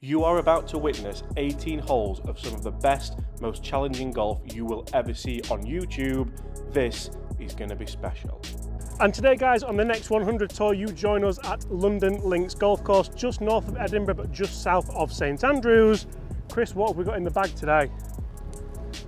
You are about to witness 18 holes of some of the best, most challenging golf you will ever see on YouTube. This is going to be special. And today, guys, on the next 100 tour, you join us at Lundin Links Golf Course, just north of Edinburgh, but just south of St Andrews. Chris, what have we got in the bag today?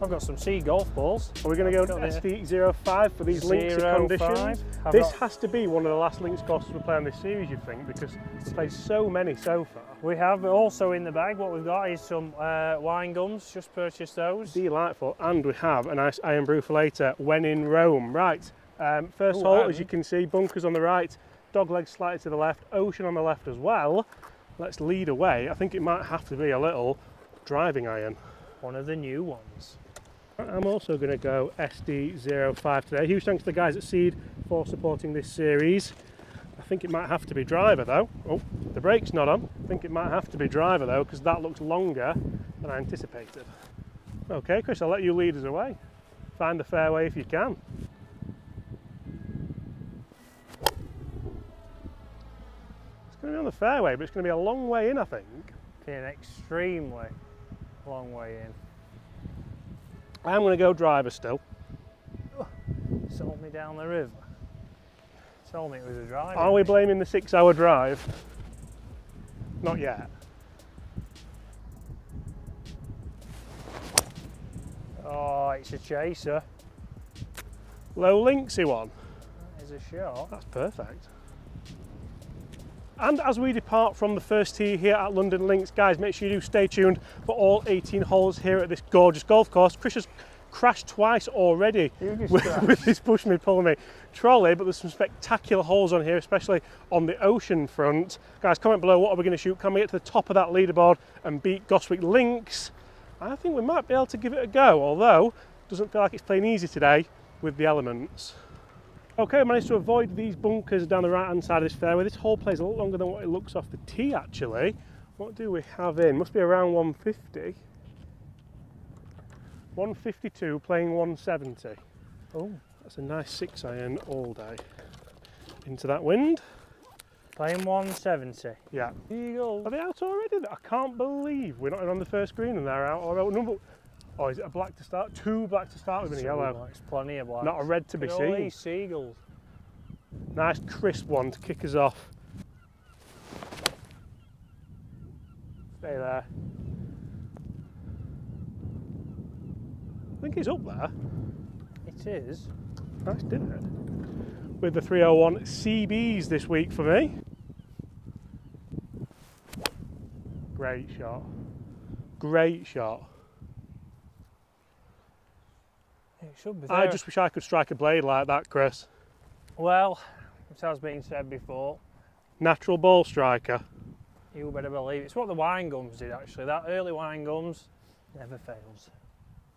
I've got some Seed golf balls. We're we going to go to SD05 for these links conditions? This has to be one of the last links courses we play on this series, you think, because we've played so many so far. We have also in the bag, what we've got is some uh, wine gums, just purchased those. Delightful, and we have a nice Irn Bru for later when in Rome. Right, um, first Ooh, hole, as you can see, bunkers on the right, dog legs slightly to the left, ocean on the left as well. Let's lead away. I think it might have to be a little driving iron. One of the new ones. I'm also going to go SD05 today. Huge thanks to the guys at Seed for supporting this series. I think it might have to be driver though. Oh, the brake's not on. I think it might have to be driver though because that looks longer than I anticipated. Okay, Chris, I'll let you lead us away. Find the fairway if you can. It's going to be on the fairway, but it's going to be a long way in, I think. An extremely long way in. I'm going to go driver still. sold me down the river. Told me it was a drive. Are we blaming the six hour drive? Not yet. Oh, it's a chaser. Low linksy one. That is a shot. That's perfect. And as we depart from the first tee here at Lundin Links, guys, make sure you do stay tuned for all 18 holes here at this gorgeous golf course. Chris has crashed twice already with, with, this Bushmid me trolley, but there's some spectacular holes on here, especially on the ocean front. Guys, comment below what are we going to shoot? Can we get to the top of that leaderboard and beat Goswick Links? I think we might be able to give it a go, although it doesn't feel like it's playing easy today with the elements. Okay, I managed to avoid these bunkers down the right hand side of this fairway. This hole plays a lot longer than what it looks off the tee actually. What do we have in? Must be around 150. 152 playing 170. Oh, that's a nice six iron all day. Into that wind. Playing 170. Yeah. Eagle. Are they out already? I can't believe we're not on the first green and they're out. Or number. Oh, is it a black to start? Two black to start with and a yellow. Black. It's plenty of black. Not a red to be seen. All these seagulls. Nice crisp one to kick us off. Stay there. I think he's up there. It is. Nice dinner. With the 301 CBs this week for me. Great shot. Great shot. It should be there. I just wish I could strike a blade like that, Chris. Well, as has been said before. Natural ball striker. You better believe it. It's what the wine gums did actually. That early wine gums never fails.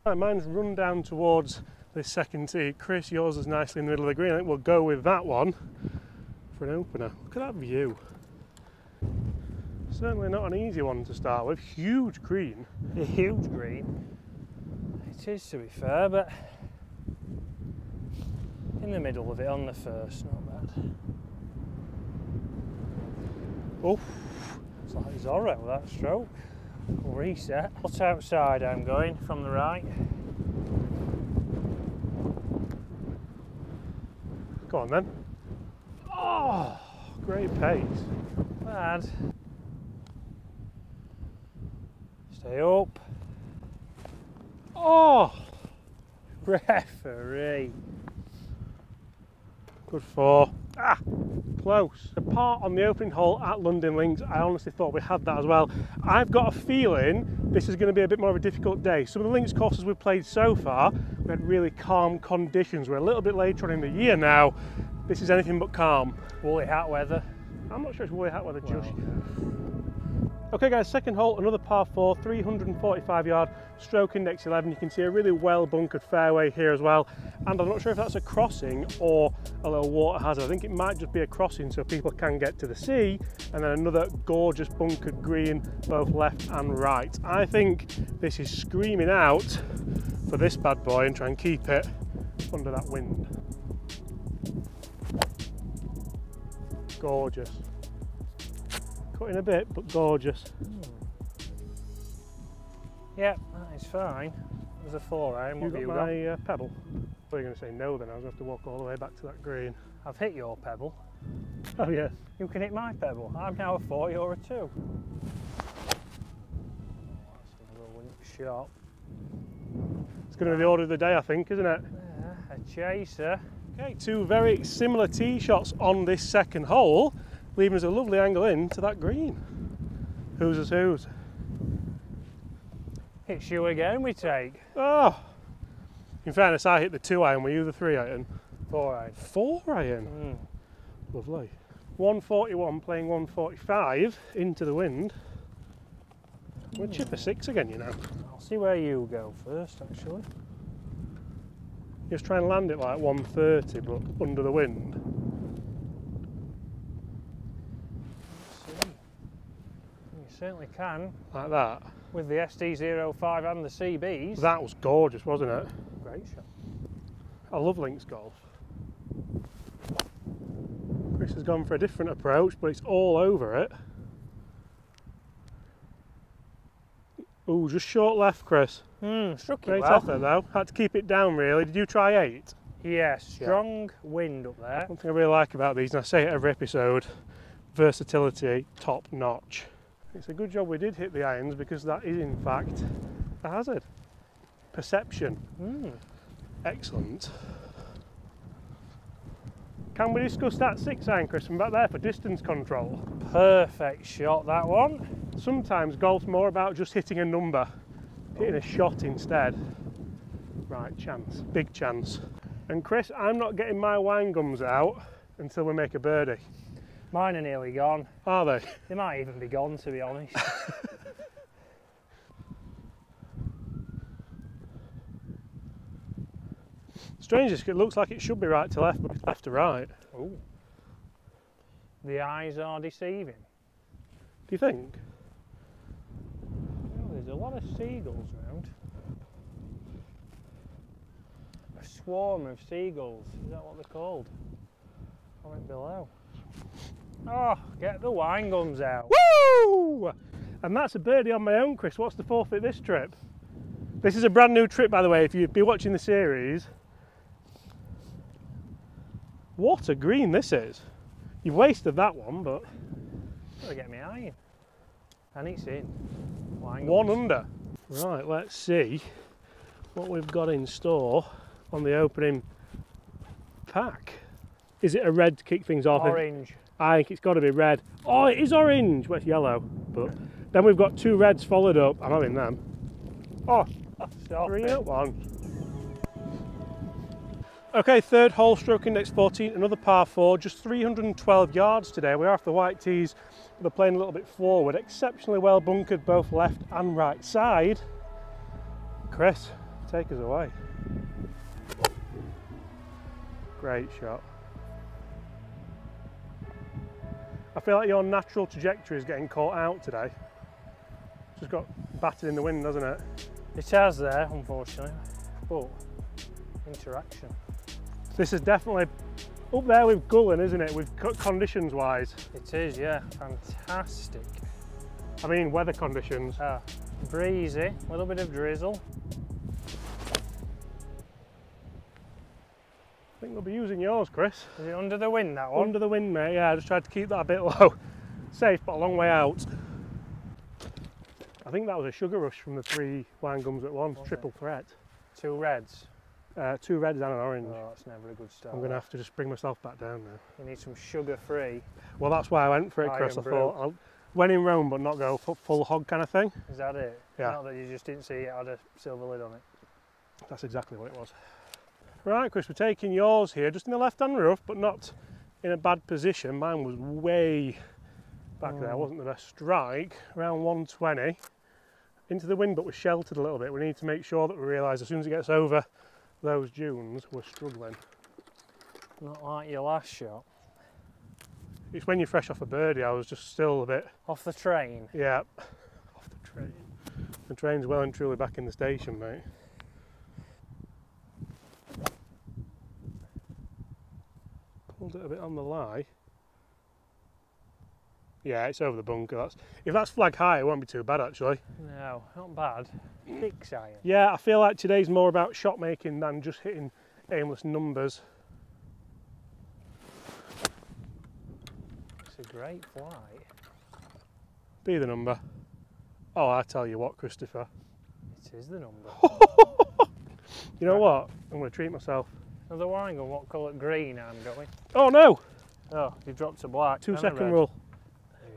Right, mine's run down towards this second tee. Chris, yours is nicely in the middle of the green. I think we'll go with that one for an opener. Look at that view. Certainly not an easy one to start with. Huge green. A huge green. It is to be fair, but in the middle of it on the first, not bad. Oh, it's like Zorro with that stroke reset. What's outside I'm going from the right? Go on then. Oh, great pace. Bad. Stay up. Oh, referee. Good four. Ah, close. The part on the opening hole at Lundin Links, I honestly thought we had that as well. I've got a feeling this is going to be a bit more of a difficult day. Some of the links courses we've played so far, we had really calm conditions. We're a little bit later on in the year now. This is anything but calm. Woolly hat weather. I'm not sure it's woolly hat weather well, just Okay guys, second hole, another par 4, 345 yard, stroke index 11. You can see a really well bunkered fairway here as well. And I'm not sure if that's a crossing or a little water hazard. I think it might just be a crossing so people can get to the sea. And then another gorgeous bunkered green, both left and right. I think this is screaming out for this bad boy and try and keep it under that wind. Gorgeous. Cutting a bit, but gorgeous. Yep, that is fine. There's a four iron. What you have you got got? my uh, pebble? Well, you're going to say no then. I was going to have to walk all the way back to that green. I've hit your pebble. Oh, yes. You can hit my pebble. I'm now a four, you're a two. That's a shot. It's going to be the order of the day, I think, isn't it? Yeah, a chaser. Okay, two very similar tee shots on this second hole, leaving us a lovely angle in to that green. Who's as who's? It's you again, we take. Oh! In fairness, I hit the two iron, were you the three iron? Four iron. Four iron. Mm. Lovely. 141 playing 145 into the wind. We'll chip a six again, you know. I'll see where you go first, actually. Just try and land it like 130, but under the wind. Let's see. You certainly can Like that. with the SD05 and the CBs. That was gorgeous, wasn't it? Great shot. I love links golf. Chris has gone for a different approach, but it's all over it. Ooh, just short left, Chris. Hmm, struck it Great well. effort though. Had to keep it down really. Did you try eight? Yes, strong wind up there. One thing I really like about these, and I say it every episode, versatility top notch. It's a good job we did hit the irons because that is in fact a hazard. Perception, Hmm. excellent. Can we discuss that six iron, Chris, from back there for distance control? Perfect shot, that one. Sometimes golf's more about just hitting a number, hitting a shot instead. Right, chance, big chance. And Chris, I'm not getting my wine gums out until we make a birdie. Mine are nearly gone. Are they? They might even be gone, to be honest. Strangest, it looks like it should be right to left, but it's left to right. Ooh. The eyes are deceiving. Do you think? Oh, there's a lot of seagulls around. A swarm of seagulls. Is that what they're called? Comment below. Oh, get the wine gums out. Woo! And that's a birdie on my own, Chris. What's the forfeit this trip? This is a brand new trip, by the way, if you've been watching the series. What a green this is. You've wasted that one, but Gotta get me iron. And it's in. Wine one gums. under. Right, let's see what we've got in store on the opening pack. Is it a red to kick things off? Orange. I think it's got to be red. Oh, it is orange. It's yellow. But then we've got two reds followed up. I'm having them. Oh, Stop three up one. Okay, third hole, stroke index 14, another par four, just 312 yards today. We are off the white tees, they're playing a little bit forward. Exceptionally well bunkered both left and right side. Chris, take us away. Great shot. I feel like your natural trajectory is getting caught out today. Just got battered in the wind, hasn't it? It has there, unfortunately. But interaction. This is definitely up there with Gullane, isn't it? With conditions wise. It is, yeah. Fantastic. I mean, weather conditions. Ah, breezy, a little bit of drizzle. Think they'll be using yours, Chris. Is it under the wind, that one? Under the wind, mate. Yeah, I just tried to keep that a bit low. Safe, but a long way out. I think that was a sugar rush from the three wine gums at once. Triple threat. Two reds. Uh, two reds and an orange. Oh, that's never a good start. I'm going to have to just bring myself back down now. You need some sugar-free. Well, that's why I went for it, Chris. I thought, I'll, when in Rome, but not go fu- full hog kind of thing. Is that it? Yeah. Not that you just didn't see it had a silver lid on it. That's exactly what it was. Right, Chris, we're taking yours here, just in the left-hand rough, but not in a bad position. Mine was way back there, Mm. wasn't the best strike, around 120. Into the wind, but we're sheltered a little bit. We need to make sure that we realise as soon as it gets over those dunes, we're struggling. Not like your last shot. It's when you're fresh off a birdie, I was just still a bit, Off the train. yeah, off the train. The train's well and truly back in the station, mate. It a bit on the lie. Yeah, it's over the bunker. That's if that's flag high, it won't be too bad actually. No, not bad. Six iron. Yeah, I feel like today's more about shot making than just hitting aimless numbers. It's a great flight. Be the number. Oh, I tell you what, Christopher. It is the number. You know what? I'm going to treat myself. Another Warrington, what colour? Green I'm going. Oh no! Oh, you've dropped to black. Two a second rule.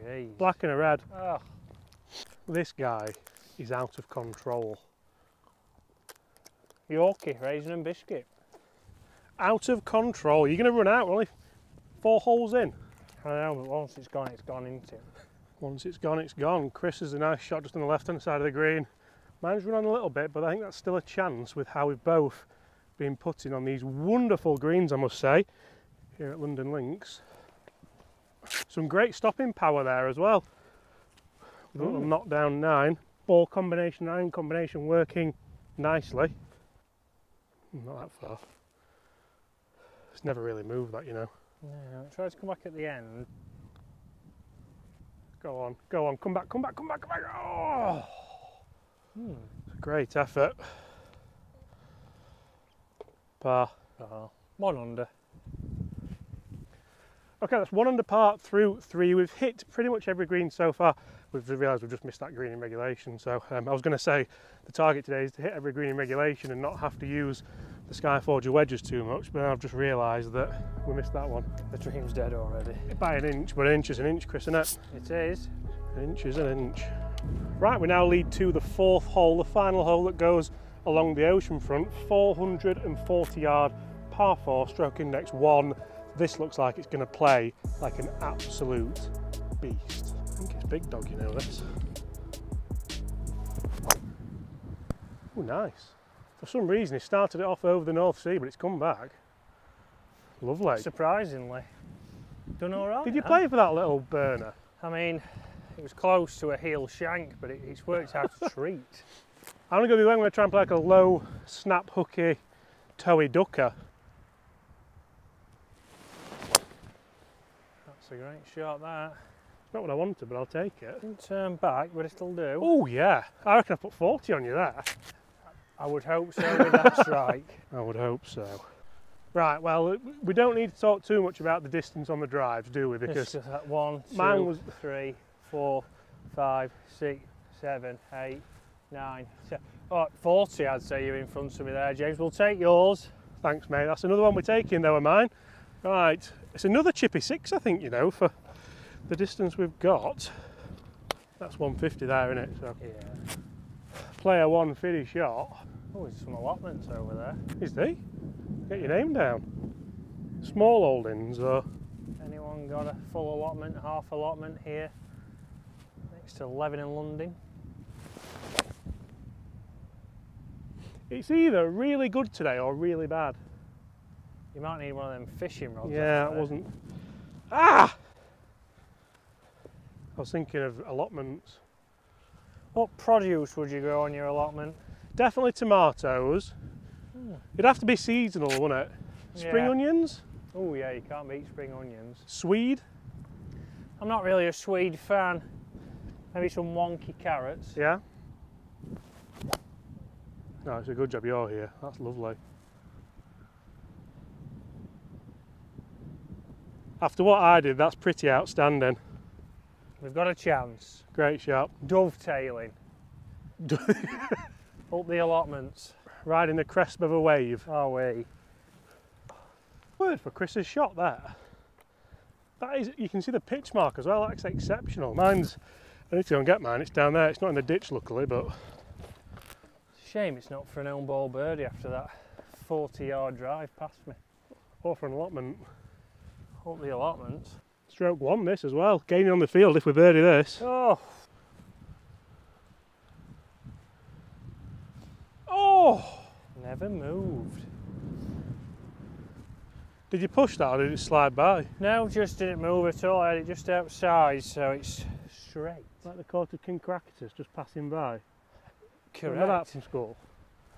Jeez. Black and a red. Oh, This guy is out of control. Yorkie, raisin and biscuit. Out of control. You're going to run out. Only four holes in. I know, but once it's gone, it's gone into it. Once it's gone, it's gone. Chris has a nice shot just on the left hand side of the green. Mine's run on a little bit, but I think that's still a chance with how we've both been putting on these wonderful greens, I must say, here at Lundin Links. Some great stopping power there as well. With a little knockdown nine. Ball combination, nine combination working nicely. Not that far. It's never really moved that, you know. Yeah, try to come back at the end. Go on, go on, come back, come back, come back, come back. Oh! Hmm. Great effort. Par. Oh, one under. Okay, that's one under par through three. We've hit pretty much every green so far. We've realised we've just missed that green in regulation. So um, I was going to say the target today is to hit every green in regulation and not have to use the Skyforger wedges too much. But I've just realised that we missed that one The dream's dead already. by an inch. But an inch is an inch, Chris, isn't it? It is. An inch is an inch. Right, we now lead to the fourth hole, the final hole that goes along the ocean front, 440 yard par 4 stroke index 1. This looks like it's going to play like an absolute beast. I think it's big dog, you know this. Oh, nice. For some reason, he started it off over the North Sea, but it's come back. Lovely. Surprisingly. Done all right. Did you play for that little burner? I mean, it was close to a heel shank, but it, it's worked out a treat. I'm going to. I'm going to try and play like a low, snap, hooky, toey ducker. That's a great shot, that. It's Not what I wanted, but I'll take it. Didn't turn back, but it'll do. Oh yeah, I reckon I put 40 on you there. I would hope so with that strike. I would hope so. Right, well, we don't need to talk too much about the distance on the drives, do we? Because one, mine was- three, four, five, six, seven, eight, nine, ten. Oh, 40 I'd say you're in front of me there, James. We'll take yours. thanks, mate. That's another one we're taking, though, of mine. Right, it's another chippy six, I think, you know, for the distance we've got. That's 150 there, isn't it? So, Yeah. player one finish shot. Oh, there's some allotments over there. Is he? Get your name down. Small holdings, or Anyone got a full allotment, half allotment here? Next to Leven and Lundin. It's either really good today or really bad. You might need one of them fishing rods. Yeah, it wasn't. Ah! I was thinking of allotments. What produce would you grow on your allotment? Definitely tomatoes. Hmm. It'd have to be seasonal, wouldn't it? Spring Yeah. onions, Oh yeah, you can't beat spring onions. swede. I'm not really a Swede fan. Maybe some wonky carrots. Yeah. No, it's a good job you're here. That's lovely. After what I did, that's pretty outstanding. We've got a chance. Great shot. Dovetailing. Up the allotments. Riding the crest of a wave. Oh we. Word for Chris's shot there. That is, you can see the pitch mark as well. That's exceptional. Mine's, I need to go and get mine. It's down there. It's not in the ditch, luckily, but Shame it's not for an own ball birdie after that 40 yard drive past me. or for an allotment. Up the allotments. Stroke one, this as well. Gaining on the field if we birdie this. Oh, Oh! never moved. Did you push that or did it slide by? No, just didn't move at all. I had it just outside, so it's straight. Like the court of King Cracketus just passing by. Correct. Remember that from school?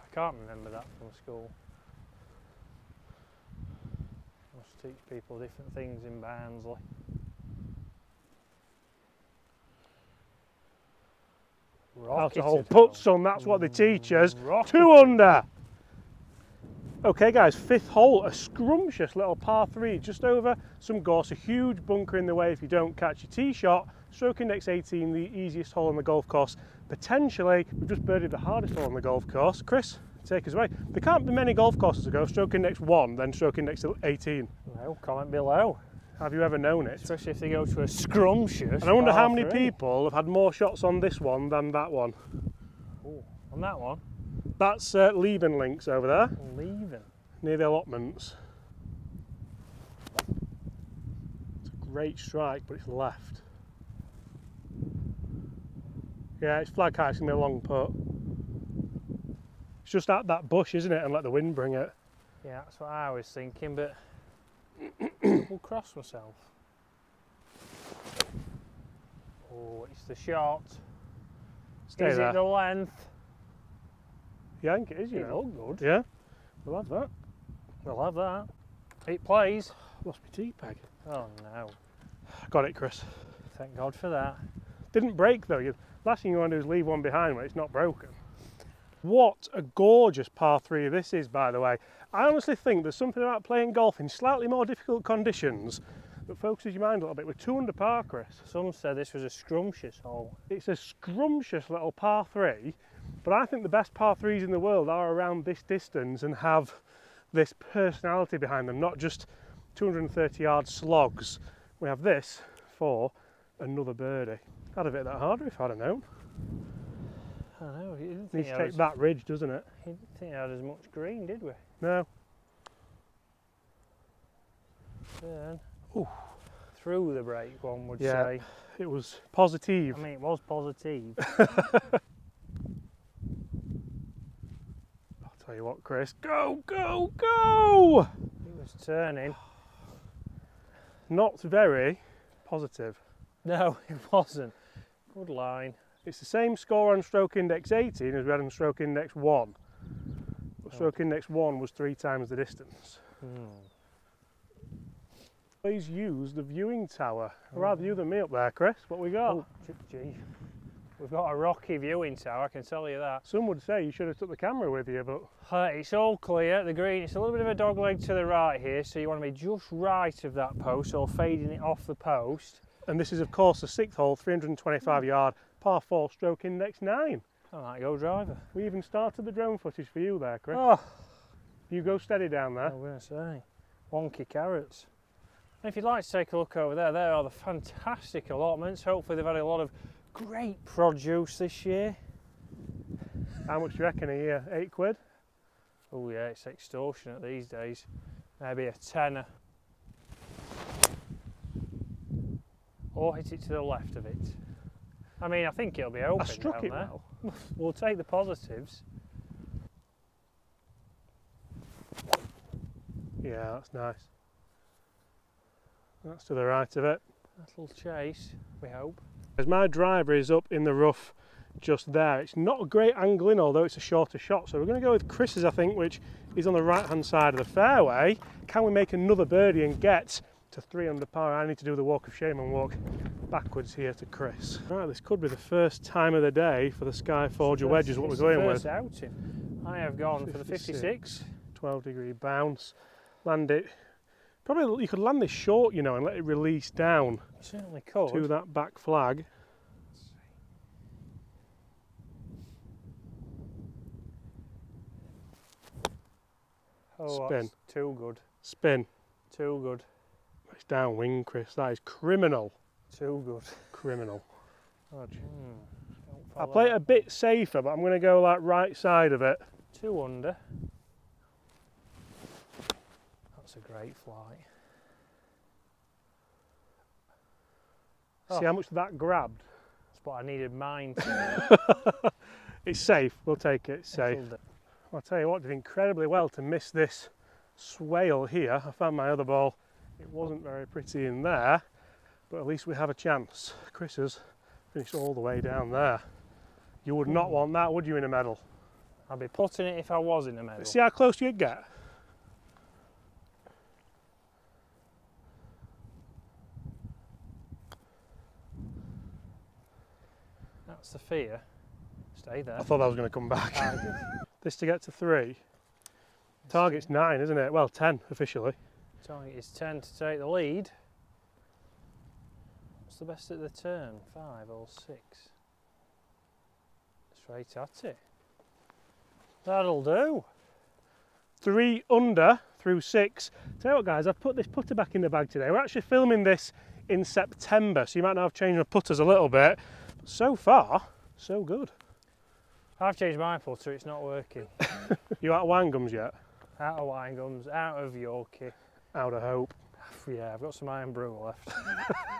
I can't remember that from school. I must teach people different things in Barnsley. How to hold putts on, that's what they teach us. Mm, rocketed. Two under. Okay guys, fifth hole, a scrumptious little par three, just over some gorse, a huge bunker in the way if you don't catch your tee shot. Stroke index 18, the easiest hole on the golf course. Potentially, we've just birdied the hardest hole on the golf course. Chris, take us away. There can't be many golf courses to go, stroke index one, then stroke index 18. No, comment below. Have you ever known it? Especially if they go to a scrumptious. And I wonder how many three. people have had more shots on this one than that one. Ooh, on that one, That's uh, links over there, leaving. near the allotments. It's a great strike, but it's left. Yeah, it's flag high, it's gonna be a long putt. It's just at that bush, isn't it, and let the wind bring it. Yeah, that's what I was thinking, but we'll cross myself. Oh, it's the shot. Stay is there. it the length? Yeah, I think it is, you It know. good. Yeah, we'll have that. We'll have that. It plays. Lost my tee peg. Oh no. Got it, Chris. Thank God for that. Didn't break though. You, last thing you want to do is leave one behind when it's not broken. What a gorgeous par three this is, by the way. I honestly think there's something about playing golf in slightly more difficult conditions that focuses your mind a little bit. We're two under par, Chris. Some said this was a scrumptious hole. It's a scrumptious little par three, but I think the best par threes in the world are around this distance and have this personality behind them, not just 230 yard slogs. We have this for another birdie. I'd have hit that harder if I'd have known. I know. You didn't think Needs to take was, that ridge, doesn't it? you didn't think I had as much green, did we? No. Then, Ooh. through the break, one would Yeah. say. It was positive. I mean, it was positive. I'll tell you what, Chris. Go, go, go! it was turning. Not very positive. No, it wasn't. Good line. It's the same score on stroke index 18 as we had on stroke index 1. But stroke index 1 was three times the distance. Hmm. Please use the viewing tower. Rather you than me up there, Chris. What we got? Oh, gee. We've got a rocky viewing tower, I can tell you that. Some would say you should have took the camera with you, but Uh, it's all clear, the green, it's a little bit of a dog leg to the right here, so you want to be just right of that post or fading it off the post. And this is of course the sixth hole, 325 yard, par 4, stroke index 9. I might go driver. We even started the drone footage for you there, Chris. Oh, You go steady down there. I there. was going to say, wonky carrots. And if you'd like to take a look over there, there are the fantastic allotments. Hopefully they've had a lot of great produce this year. How much do you reckon a year? Eight quid? Oh yeah, it's extortionate these days. Maybe a tenner. Or hit it to the left of it. I mean, I think it'll be open I struck it there. well. We'll take the positives. Yeah, that's nice. That's to the right of it. Little chase, we hope. As my driver is up in the rough just there, it's not a great angle in, although it's a shorter shot. So we're going to go with Chris's, I think, which is on the right hand side of the fairway. Can we make another birdie and get to three under par? I need to do the walk of shame and walk backwards here to Chris. Right, this could be the first time of the day for the Skyforger wedge, is what we're going with. first outing. I have gone for the 56. 12 degree bounce. Land it. Probably you could land this short, you know, and let it release down You certainly could. to that back flag. oh, spin. too good. Spin. Too good. It's downwind, Chris. That is criminal. Too good. Criminal. Oh, hmm. Don't I play it a bit safer, but I'm going to go like right side of it. Two under. That's a great flight. See Oh. how much that grabbed? That's what I needed mine to It's safe. We'll take it. It's safe. I'll tell you what, did incredibly well to miss this swale here. I found my other ball. It wasn't very pretty in there, but at least we have a chance. Chris has finished all the way down there. You would not want that, would you, in a medal? I'd be putting it if I was in a medal. See how close you'd get? That's the fear. Stay there. I thought that was going to come back. This to get to three. Target's nine, isn't it? Well, ten officially. Target is 10 to take the lead. What's the best at the turn? Five or six? Straight at it. That'll do. Three under through six. Tell you what, guys, I've put this putter back in the bag today. We're actually filming this in September, so you might not have changed the putters a little bit. But so far, so good. I've changed my putter, it's not working. You out of wine gums yet? Out of wine gums, out of Yorkie. Out of hope. Yeah, I've got some Irn Bru left.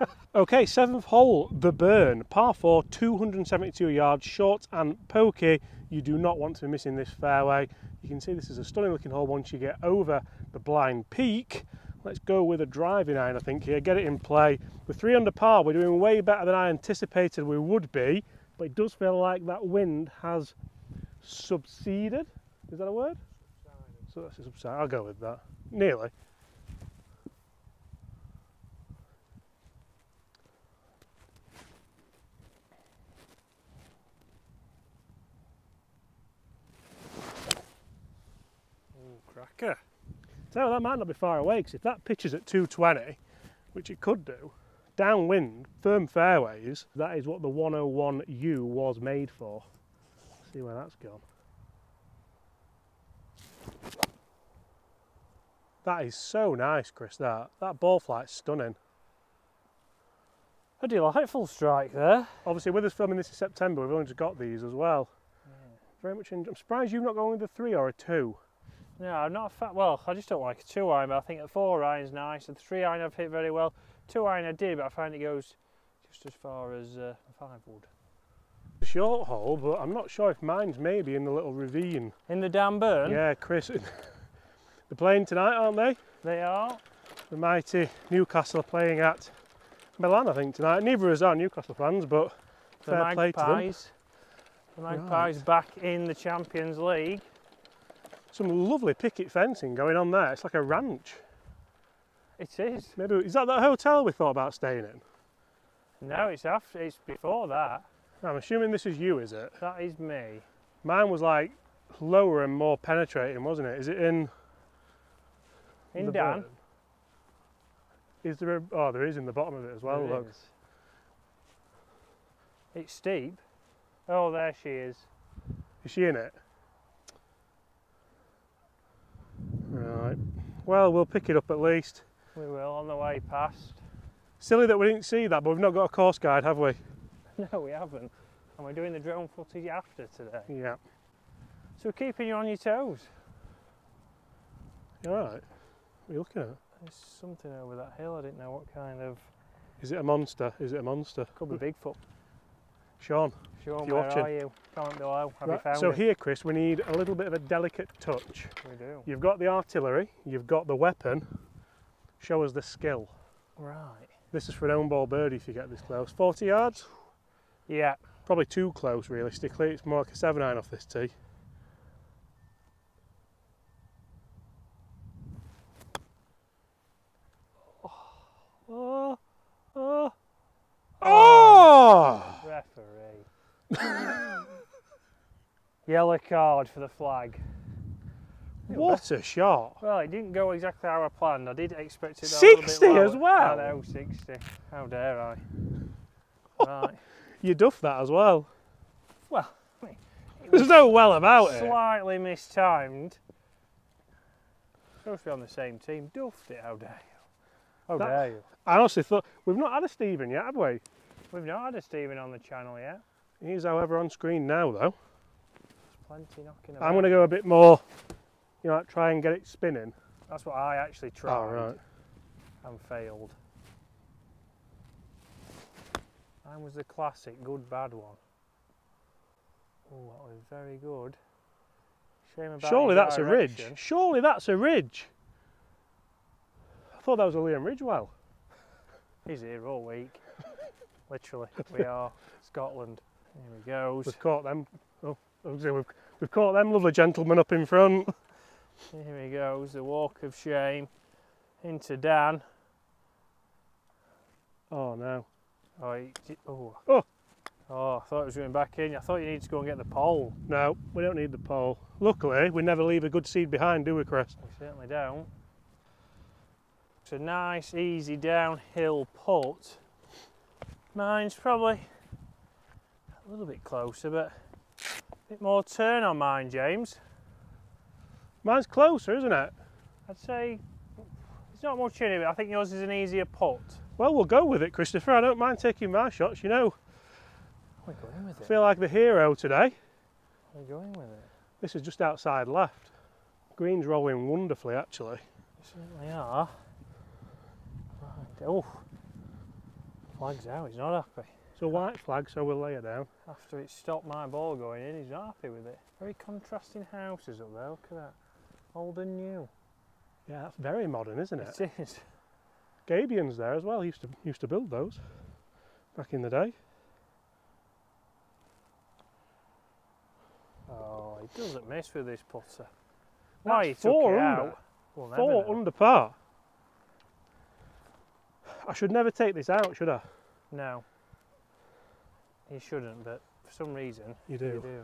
Okay, seventh hole, the burn, par four, 272 yards, short and pokey. You do not want to be missing this fairway. You can see this is a stunning looking hole once you get over the blind peak. Let's go with a driving iron, I think, here, get it in play. We're three under par, we're doing way better than I anticipated we would be, but it does feel like that wind has subsided. Is that a word? So that's a subside. I'll go with that. Nearly. Ooh, cracker. So that might not be far away because if that pitches at 220, which it could do, downwind, firm fairways, that is what the 101U was made for. See where that's gone. That is so nice, Chris. That that ball flight's stunning. A delightful strike there. Obviously, with us filming this in September, we've only just got these as well. Very much. I'm surprised you've not gone with a three or a two. No, I'm not a fan. Well, I just don't like a two iron, but I think a four iron's nice. The three iron I've hit very well. Two iron I did, but I find it goes just as far as uh, a five would. A short hole, but I'm not sure if mine's maybe in the little ravine. In the dam burn, Yeah, Chris. They're playing tonight, aren't they? they are. The mighty Newcastle are playing at Milan, I think, tonight. Neither of us are Newcastle fans, but The fair play to them. Magpies. The Magpies back in the Champions League. Some lovely picket fencing going on there. It's like a ranch. It is. Maybe is that that hotel we thought about staying in? No, it's after. It's before that. I'm assuming this is you, is it? That is me. Mine was like lower and more penetrating, wasn't it? Is it in? In the Dan. burn? Is there a? Oh, there is in the bottom of it as well. There Look. is. It's steep. Oh, there she is. Is she in it? Right. Well, we'll pick it up at least. We will on the way past. Silly that we didn't see that, but we've not got a course guide, have we? No, we haven't. And we're doing the drone footage after today. Yeah. So we're keeping you on your toes. You all right? What are you looking at? There's something over that hill. I didn't know what kind of. Is it a monster? Is it a monster? Could be Bigfoot. Sean. Sean, you're where watching. are you? Comment below. Have Right, you found so here, Chris, we need a little bit of a delicate touch. we do. You've got the artillery, you've got the weapon. Show us the skill. Right. This is for an own ball birdie if you get this close. 40 yards? Yeah. Probably too close, realistically. It's more like a 7 iron off this tee. Oh, oh, Oh! referee. Yellow card for the flag. What a shot! Well, it didn't go exactly how I planned. I did expect it a little bit 60 as well? I know, 60. How dare I? right. You duffed that as well. Well, I mean, There's no well about it. slightly mistimed. Supposed to be on the same team. Duffed it, how dare you? How That- dare you? I honestly thought we've not had a Stephen yet, have we? We've not had a Stephen on the channel yet. He's however on screen now though. There's plenty knocking about. I'm going to go a bit more, you know, like try and get it spinning. That's what I actually tried Oh, right. and failed. Mine was the classic good bad one. Oh, that was very good. Shame about Surely that's a ridge. Surely that's a ridge. I thought that was a Liam Ridgewell. He's here all week. Literally, we are Scotland. Here he goes. We've caught them. Oh, I was gonna say we've, we've caught them lovely gentlemen up in front. Here he goes. The walk of shame into Dan. Oh no. Oh, he, oh. Oh. Oh, I thought it was going back in. I thought you needed to go and get the pole. No, we don't need the pole. Luckily, we never leave a good seed behind, do we, Chris? We certainly don't. It's a nice, easy downhill putt. Mine's probably a little bit closer, but a bit more turn on mine, James. Mine's closer, isn't it? I'd say it's not much in it, but I think yours is an easier putt. Well, we'll go with it, Christopher. I don't mind taking my shots, you know. We're going with I it. feel like the hero today. We're going with it. This is just outside left. Green's rolling wonderfully, actually. We certainly are. Right. Oh, flag's out. He's not happy. It's a white flag, so we'll lay it down. After it stopped my ball going in, he's happy with it. Very contrasting houses up there. Look at that. Old and new. Yeah, that's very modern, isn't it? It is. Gabions there as well. He used to used to build those back in the day. Oh, he doesn't miss with this putter. Why he took it under. out? We'll Four under par. I should never take this out, should I? No. You shouldn't, but for some reason You you do. do.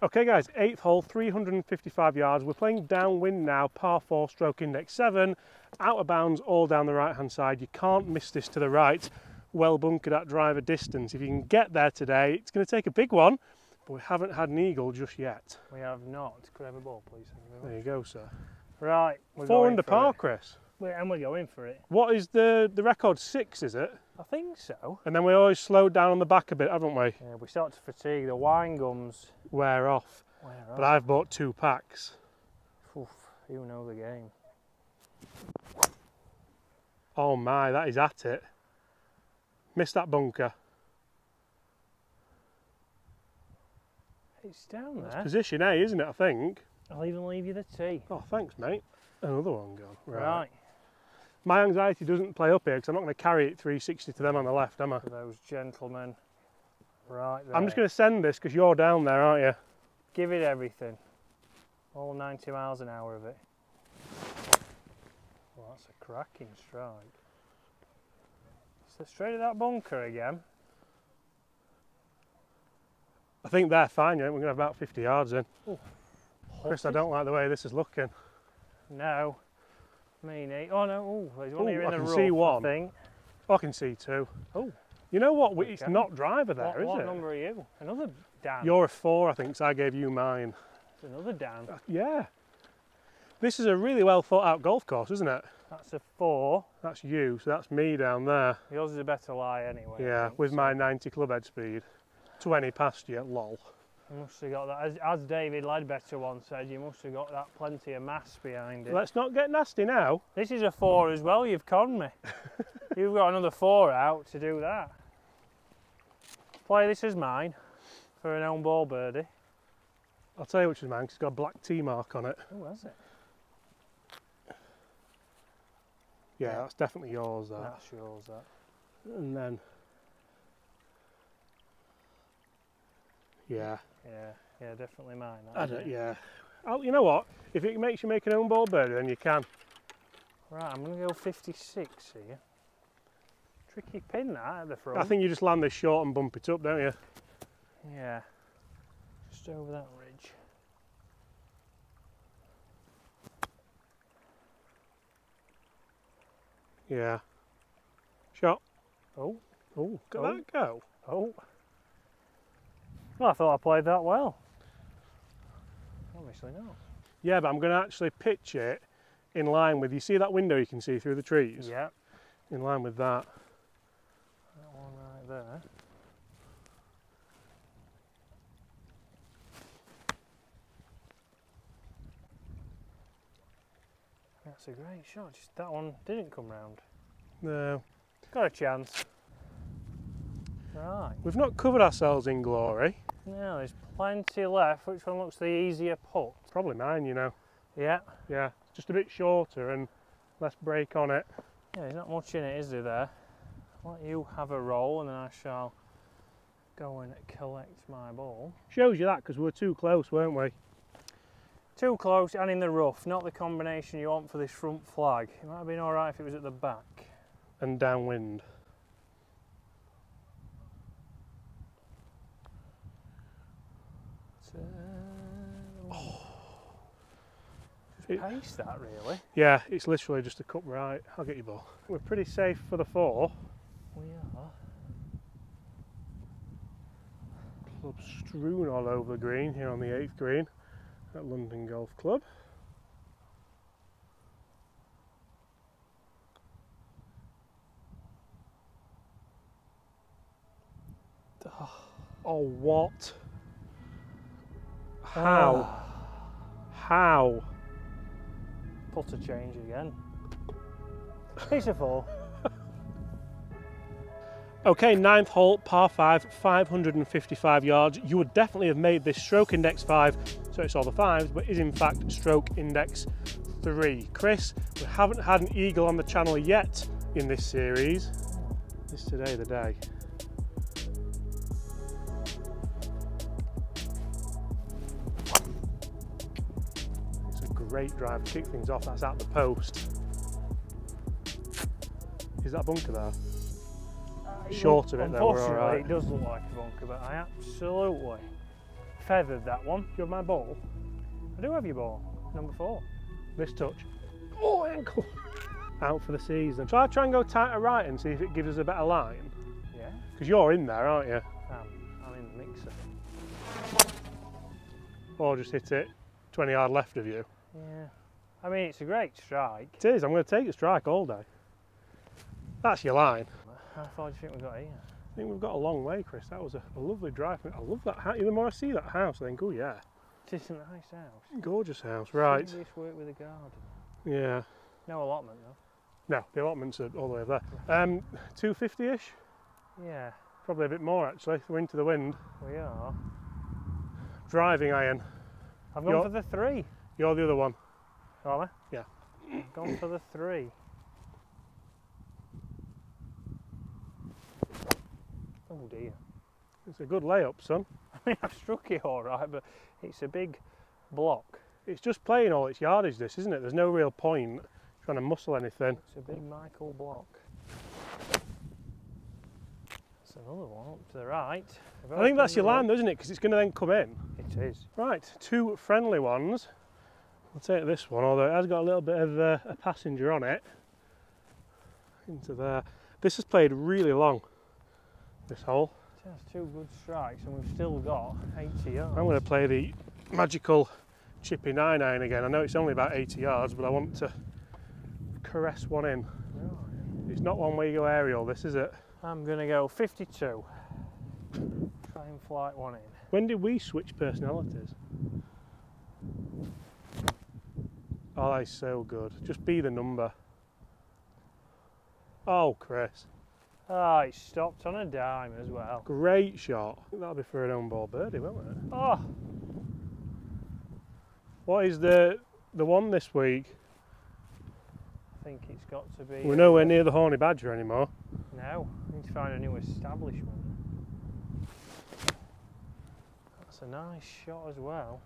Okay, guys, eighth hole, 355 yards. We're playing downwind now, par four, stroke index seven, out of bounds, all down the right hand side. You can't miss this to the right. Well bunkered at driver distance. If you can get there today, it's going to take a big one, but we haven't had an eagle just yet. We have not. Could I have a ball, please? Thank you very There you go, sir. Right. We're Four under par, it. Chris. We're- And we're going for it. What is the the record? Six, is it? I think so. And then we always slowed down on the back a bit, haven't we? Yeah, we start to fatigue. The wine gums Wear off. wear But. I've bought two packs. Oof, you know the game. Oh my, that is at it. Missed that bunker. It's down It's there. position A, isn't it? I think. I'll even leave you the tee. Oh, thanks, mate. Another one gone. Right. My anxiety doesn't play up here because I'm not going to carry it 360 to them on the left, am I? Those gentlemen. Right there. I'm just going to send this because you're down there, aren't you? Give it everything. All 90 miles an hour of it. Well, that's a cracking strike. So straight at that bunker again. I think they're fine. Yeah, we're going to have about 50 yards in. Chris, I don't like the way this is looking. No. Me neither. Oh no, oh, there's one Ooh, here in I the can rough, see one. I think. Oh, I can see two. Oh. You know what? we- It's Okay. not driver there, what is what it? number are you? Another Dan. You're a four, I think, so I gave you mine. It's another Dan. Uh, Yeah. This is a really well thought out golf course, isn't it? That's a four. That's you, so that's me down there. Yours is a better lie anyway. Yeah, with so my 90 club head speed. 20 past you, lol. You must have got that. As, as David Leadbetter once said, you must have got that plenty of mass behind it. Let's not get nasty now. This is a four as well, you've conned me. you've got another four out to do that. Play this as mine for an own ball birdie. I'll tell you which is mine, because it's got a black T mark on it. Oh, has it? Yeah, Yeah. that's definitely yours, that. That's yours, that. And then. Yeah, Yeah, yeah, definitely mine. I don't, it? yeah. Oh, you know what? If it makes you make an own ball birdie, then you can. Right, I'm going to go 56 here. Tricky pin that at the front. I think you just land this short and bump it up, don't you? Yeah, just over that ridge. Yeah. Shot. Oh, Oh, got Oh. that go. oh. Well, I thought I played that well. Obviously not. Yeah, but I'm going to actually pitch it in line with. You see that window you can see through the trees? Yeah, In line with that. that one right there. That's a great shot. Just that one didn't come round. No. Got a chance. Right. We've not covered ourselves in glory. Now there's plenty left. Which one looks the easier putt? Probably mine, you know. Yeah. Yeah, just a bit shorter and less break on it. Yeah, there's not much in it, is there? There. I'll let you have a roll, and then I shall go and collect my ball. Shows you that because we were too close, weren't we? Too close and in the rough, not the combination you want for this front flag. It might have been alright if it was at the back. And downwind. Oh. Just It- pace that really. Yeah, it's literally just a cup right. I'll get you ball. We're pretty safe for the four. We are. Club strewn all over the green here on the eighth green at Lundin Golf Club. Oh, what? How? Ah. How? Putter change again. Four. Okay, ninth hole, par five, 555 yards. You would definitely have made this stroke index five, so it's all the fives, but is in fact stroke index three. Chris, we haven't had an eagle on the channel yet in this series. Is today the day? Great drive, to kick things off. That's at the post. Is that bunker there? Uh, Short of it though, we're alright. it does look like a bunker, but I absolutely feathered that one. Do you have my ball? I do have your ball, number four. This touch. Oh, ankle. Out for the season. Shall I try and go tighter right and see if it gives us a better line? Yeah, Because you're in there, aren't you? I'm, I'm in the mixer. Or just hit it 20 yard left of you. Yeah, I mean it's a great strike. It is. I'm going to take a strike all day. That's your line. How far do you think we've got here? I think we've got a long way, Chris. That was a, a lovely drive. I love that house. The more I see that house, I think, oh yeah, It is a nice house. gorgeous house. Right. This work with a garden. Yeah. No allotment though. No, the allotments are all the way over there. Um, 250-ish. Yeah, Probably a bit more actually. We're into the wind. we are. Driving iron. I've gone You're- for the three. You're the other one. I? Yeah. Gone for the three. Oh dear. It's a good layup, son. I mean, I've struck it all right, but it's a big block. It's just playing all its yardage, this, isn't it? There's no real point trying to muscle anything. It's a big Michael block. That's another one up to the right. I think that's your line, though, isn't it? Because it's going to then come in. It is. Right, two friendly ones. I'll take this one, although it has got a little bit of uh, a passenger on it. Into there. This has played really long, this hole. It has two good strikes, and we've still got 80 yards. I'm going to play the magical chippy 9 iron again. I know it's only about 80 yards, but I want to caress one in. Right. It's not one where you go aerial, this is it. I'm going to go 52. Try and flight one in. When did we switch personalities? Oh, that's so good. Just be the number. Oh, Chris. Ah, oh, it stopped on a dime as well. Great shot. That'll be for an own ball birdie, won't it? Oh, What is the the one this week? I think it's got to be. We're nowhere near the Horny Badger anymore. No, I need to find a new establishment. That's a nice shot as well.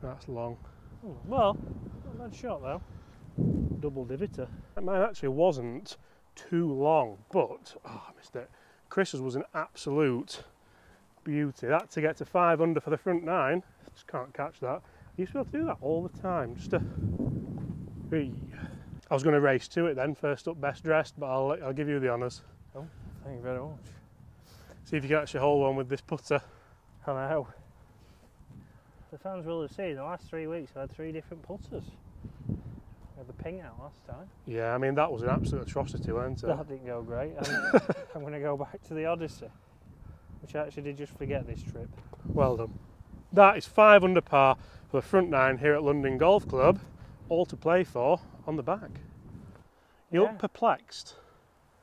That's long. Hmm, Well, not a bad shot though. Double divoter. Mine actually wasn't too long, but oh, I missed it. Chris's was an absolute beauty. That to get to five under for the front nine, just can't catch that. I used to be able to do that all the time. Just a. I was going to race to it then, first up, best dressed, but I'll I'll give you the honours. Oh, thank you very much. See if you can actually hold one with this putter. I know. The fans will have seen the last three weeks I had three different putters. I had the ping out last time. Yeah, I mean that was an absolute atrocity, wasn't it? That didn't go great. I'm, I'm going to go back to the Odyssey, which I actually did just forget this trip. Well done. That is five under par for the front nine here at Lundin Golf Club, all to play for on the back. You Yeah. look perplexed.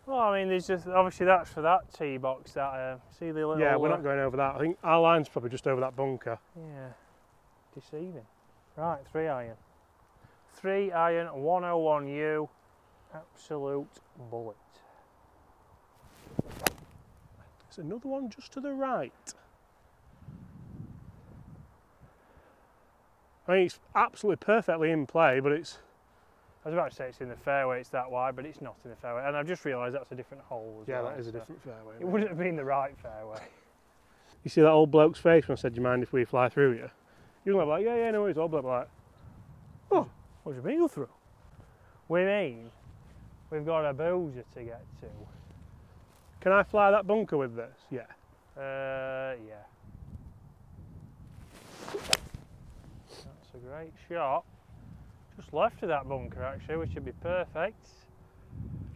Well, I mean, there's just obviously that's for that tee box. That uh, see the little. Yeah, we're uh, not going over that. I think our line's probably just over that bunker. Yeah, deceiving. Right, three iron. Three iron, 101U, absolute bullet. There's another one just to the right. I mean, it's absolutely perfectly in play, but it's I was about to say it's in the fairway, it's that wide, but it's not in the fairway. And I've just realised that's a different hole as yeah, well. that is a different fairway. It wouldn't have been the right fairway. You see that old bloke's face when I said, "Do you mind if we fly through you?" You were like, "Yeah, yeah, no worries." Old bloke like, What do you mean go through? We mean we've got a boozer to get to. "Can I fly that bunker with this?" Yeah. Uh, yeah. That's a great shot. Just left of that bunker actually, which would be perfect.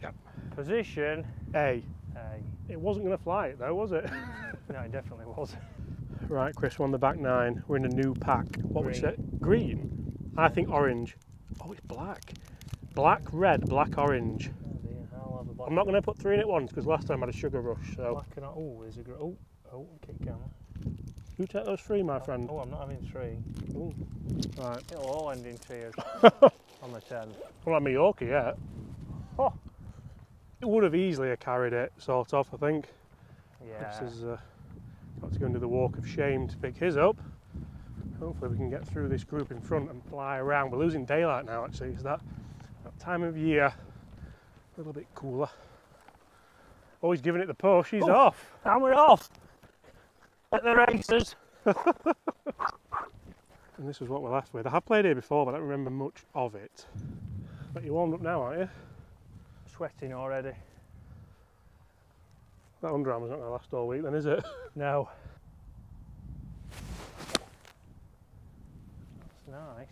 Yep. Position. A. A. It wasn't going to fly it though, was it? No, it definitely was. Right, Chris, we're on the back nine. We're in a new pack. What Green. say? Green. I think orange. Oh, it's black. Black, red, black, orange. Oh dear, I'll have a black. I'm not going to put three in at once because last time I had a sugar rush. So Black and oh, there's a gr- oh oh kick camera. you take those three, my friend. Oh, I'm not having three. Ooh. Right. It'll all end in tears on the tenth. Well, I'm a Yorkie yet. Oh. It would have easily carried it, sort of, I think. Yeah. Chris has uh, got to go and do the walk of shame to pick his up. Hopefully we can get through this group in front and fly around. We're losing daylight now actually, it's that, that time of year. A little bit cooler. Always giving it the push, he's Oh. off. And we're off at the races. And this is what we're left with. I have played here before, but I don't remember much of it. But you're warmed up now, aren't you? Sweating already. That Under Armour's not going to last all week then, is it? No. That's nice.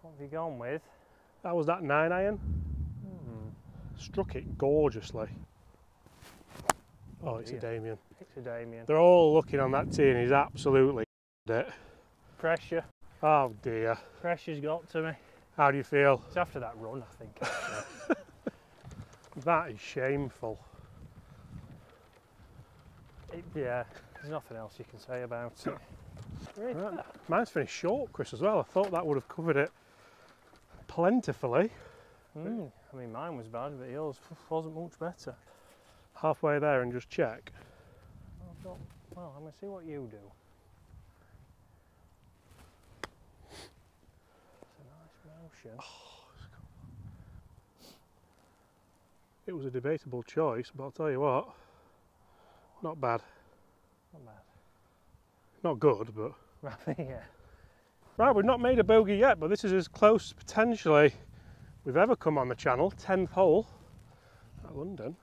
What have you gone with? That was that 9 iron. Hmm. Struck it gorgeously. Oh, it's a. Damien. It's a Damien. They're all looking on that tee and he's absolutely it. Pressure. Oh dear. Pressure's got to me. How do you feel? It's after that run, I think. That is shameful. It, yeah, there's nothing else you can say about it. Right. Right. Mine's finished short, Chris, as well. I thought that would have covered it plentifully. Mm, I mean, mine was bad, but yours wasn't much better. Halfway there and just check. Got, well, I'm going to see what you do. It's a nice motion. It was a debatable choice, but I'll tell you what, not bad. Not bad. Not good, but. Right, yeah. Right, we've not made a bogey yet, but this is as close potentially we've ever come on the channel. 10th hole at Lundin.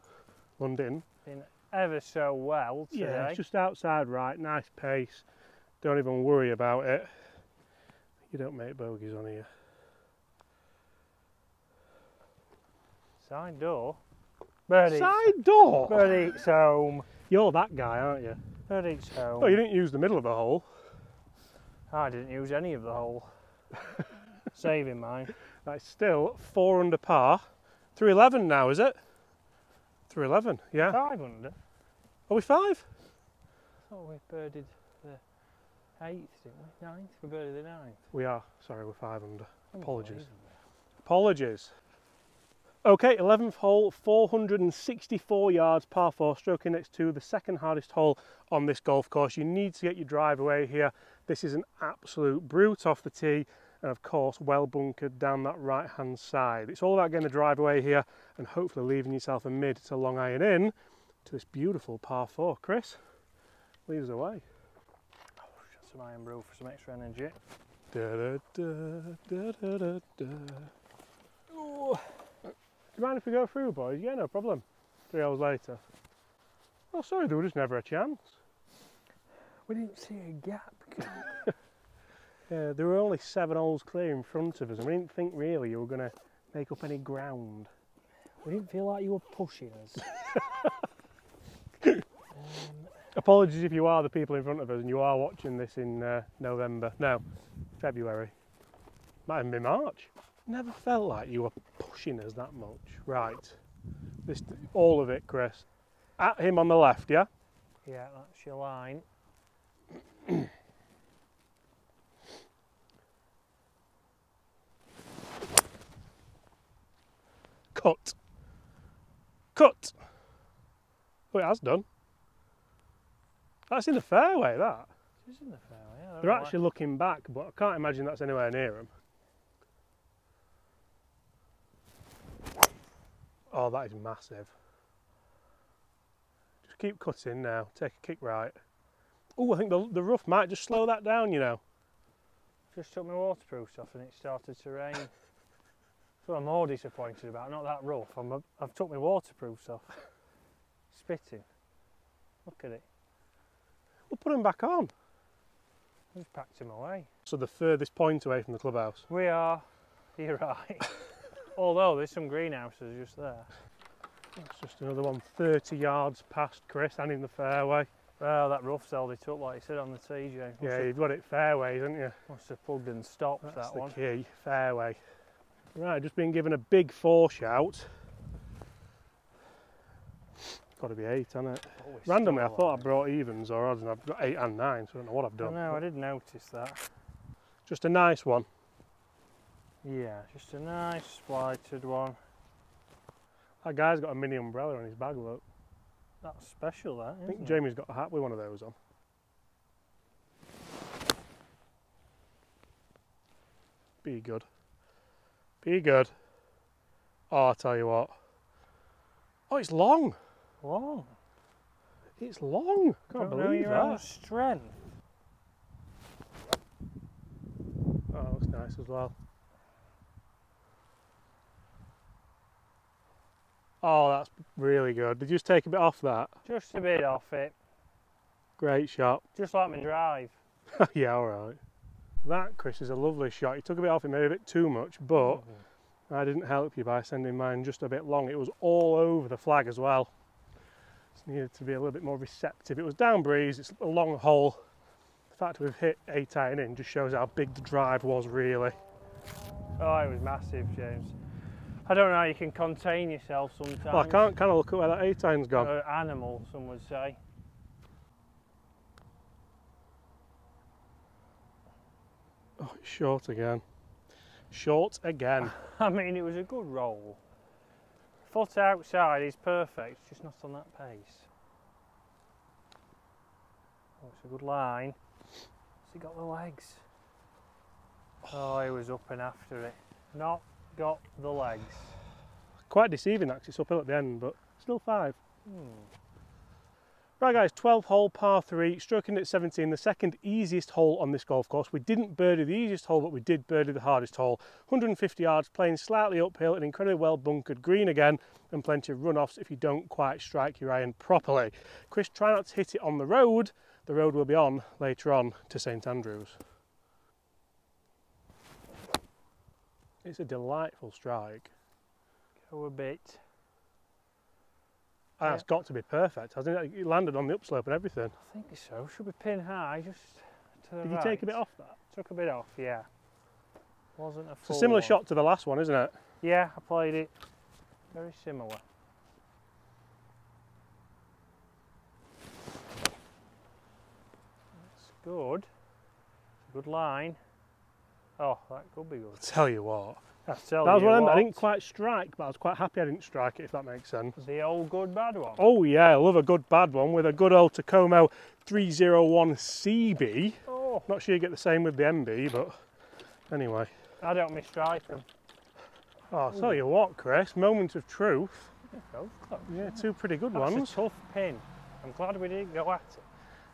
Lundin. Been ever so well today. Yeah, it's just outside right, nice pace. Don't even worry about it. You don't make bogeys on here. Side door. Bird eats, Side door! bird eats home. You're that guy, aren't you? Bird eats home. Oh, you didn't use the middle of the hole. I didn't use any of the hole. Saving mine. That's still four under par. 311 now, is it? 311, yeah. Five under. Are we five? thought we birded the eighth, didn't we? Ninth? We birded the ninth. We are. Sorry, we're five under. Oh, Apologies. Apologies. Okay, 11th hole, 464 yards, par 4, stroking next to the second hardest hole on this golf course. You need to get your drive away here. This is an absolute brute off the tee, and of course, well bunkered down that right hand side. It's all about getting the drive away here and hopefully leaving yourself a mid to long iron in to this beautiful par 4. Chris, lead us away. Oh, Got some Irn Bru for some extra energy. Da, da, da, you mind if we go through, boys? Yeah, no problem. Three hours later. Oh, sorry, there was just never a chance. We didn't see a gap. Yeah, there were only seven holes clear in front of us, and we didn't think really you were going to make up any ground. we didn't feel like you were pushing us. Apologies if you are the people in front of us and you are watching this in uh, November. No, February. Might even be March. Never felt like you were pushing us that much. Right. This, all of it, Chris. At him on the left, yeah? yeah, that's your line. Cut. Cut. Oh, it has done. That's in the fairway, that. It's in the fairway. They're why- actually looking back, but I can't imagine that's anywhere near them. Oh, that is massive. Just keep cutting now. Take a kick right. Oh, I think the, the rough might just slow that down, you know. Just took my waterproofs off and it started to rain. That's what I'm more disappointed about, not that rough. I'm, a, I've took my waterproofs off. Spitting. Look at it. We'll put them back on. I just packed him away. So the furthest point away from the clubhouse. We are, you're right. Although there's some greenhouses just there. It's just another one 30 yards past Chris and in the fairway. Well, that rough held it up like you said on the tee, Must Yeah, have, you've got it fairways, haven't you? must have plugged and stopped That's that the one. key, fairway. Right, just been given a big four shout. Got to be eight, hasn't it? Oh, Randomly, I thought I brought evens or odds, and I've got eight and nine, so I don't know what I've done. No, I did notice that. Just a nice one. Yeah, just a nice splited one. That guy's got a mini umbrella on his bag, look. That's special, that. I think it? Jamie's got a hat with one of those on. Be good. Be good. Oh, I'll tell you what. Oh, it's long. Long. It's long. I Can't Don't believe your own that. strength. Oh, looks nice as well. Oh, that's really good. Did you just take a bit off that? Just a bit off it. Great shot. Just like my drive. yeah, all right. That, Chris, is a lovely shot. You took a bit off it, maybe a bit too much, but mm-hmm. I didn't help you by sending mine just a bit long. It was all over the flag as well. Just needed to be a little bit more receptive. It was down breeze, it's a long hole. The fact we've hit 8 iron in just shows how big the drive was really. Oh, it was massive, James. I don't know how you can contain yourself sometimes. Well, I can't kind of look at where that 8 iron's gone. Uh, animal, some would say. Oh, it's short again. Short again. I mean, it was a good roll. Foot outside is perfect, just not on that pace. Oh, it's a good line. Has he got the legs? Oh, he was up and after it. Not got the legs. Quite deceiving actually, it's uphill at the end, but still five. Hmm. Right guys, 12 hole par 3, stroking at 17, the second easiest hole on this golf course. We didn't birdie the easiest hole, but we did birdie the hardest hole. 150 yards, playing slightly uphill, an incredibly well bunkered green again, and plenty of runoffs if you don't quite strike your iron properly. Chris, try not to hit it on the road. The road will be on later on to St Andrews. It's a delightful strike. Go a bit. Ah, and That's got to be perfect, hasn't it? It landed on the upslope and everything. I think so. Should be pin high, just to the Did right. you take a bit off that? Took a bit off, yeah. Wasn't a It's a similar one. shot to the last one, isn't it? Yeah, I played it very similar. That's good. It's a good line. Oh, that could be good. tell you what. I tell That was you of them I didn't quite strike, but I was quite happy I didn't strike it, if that makes sense. The old good bad one. Oh yeah, I love a good bad one with a good old Takomo 301 CB. Oh, Not sure you get the same with the MB, but anyway. I don't miss strike them. Oh, I'll tell you what, Chris, moment of truth. Yeah, two pretty good That's ones. a tough pin. I'm glad we didn't go at it.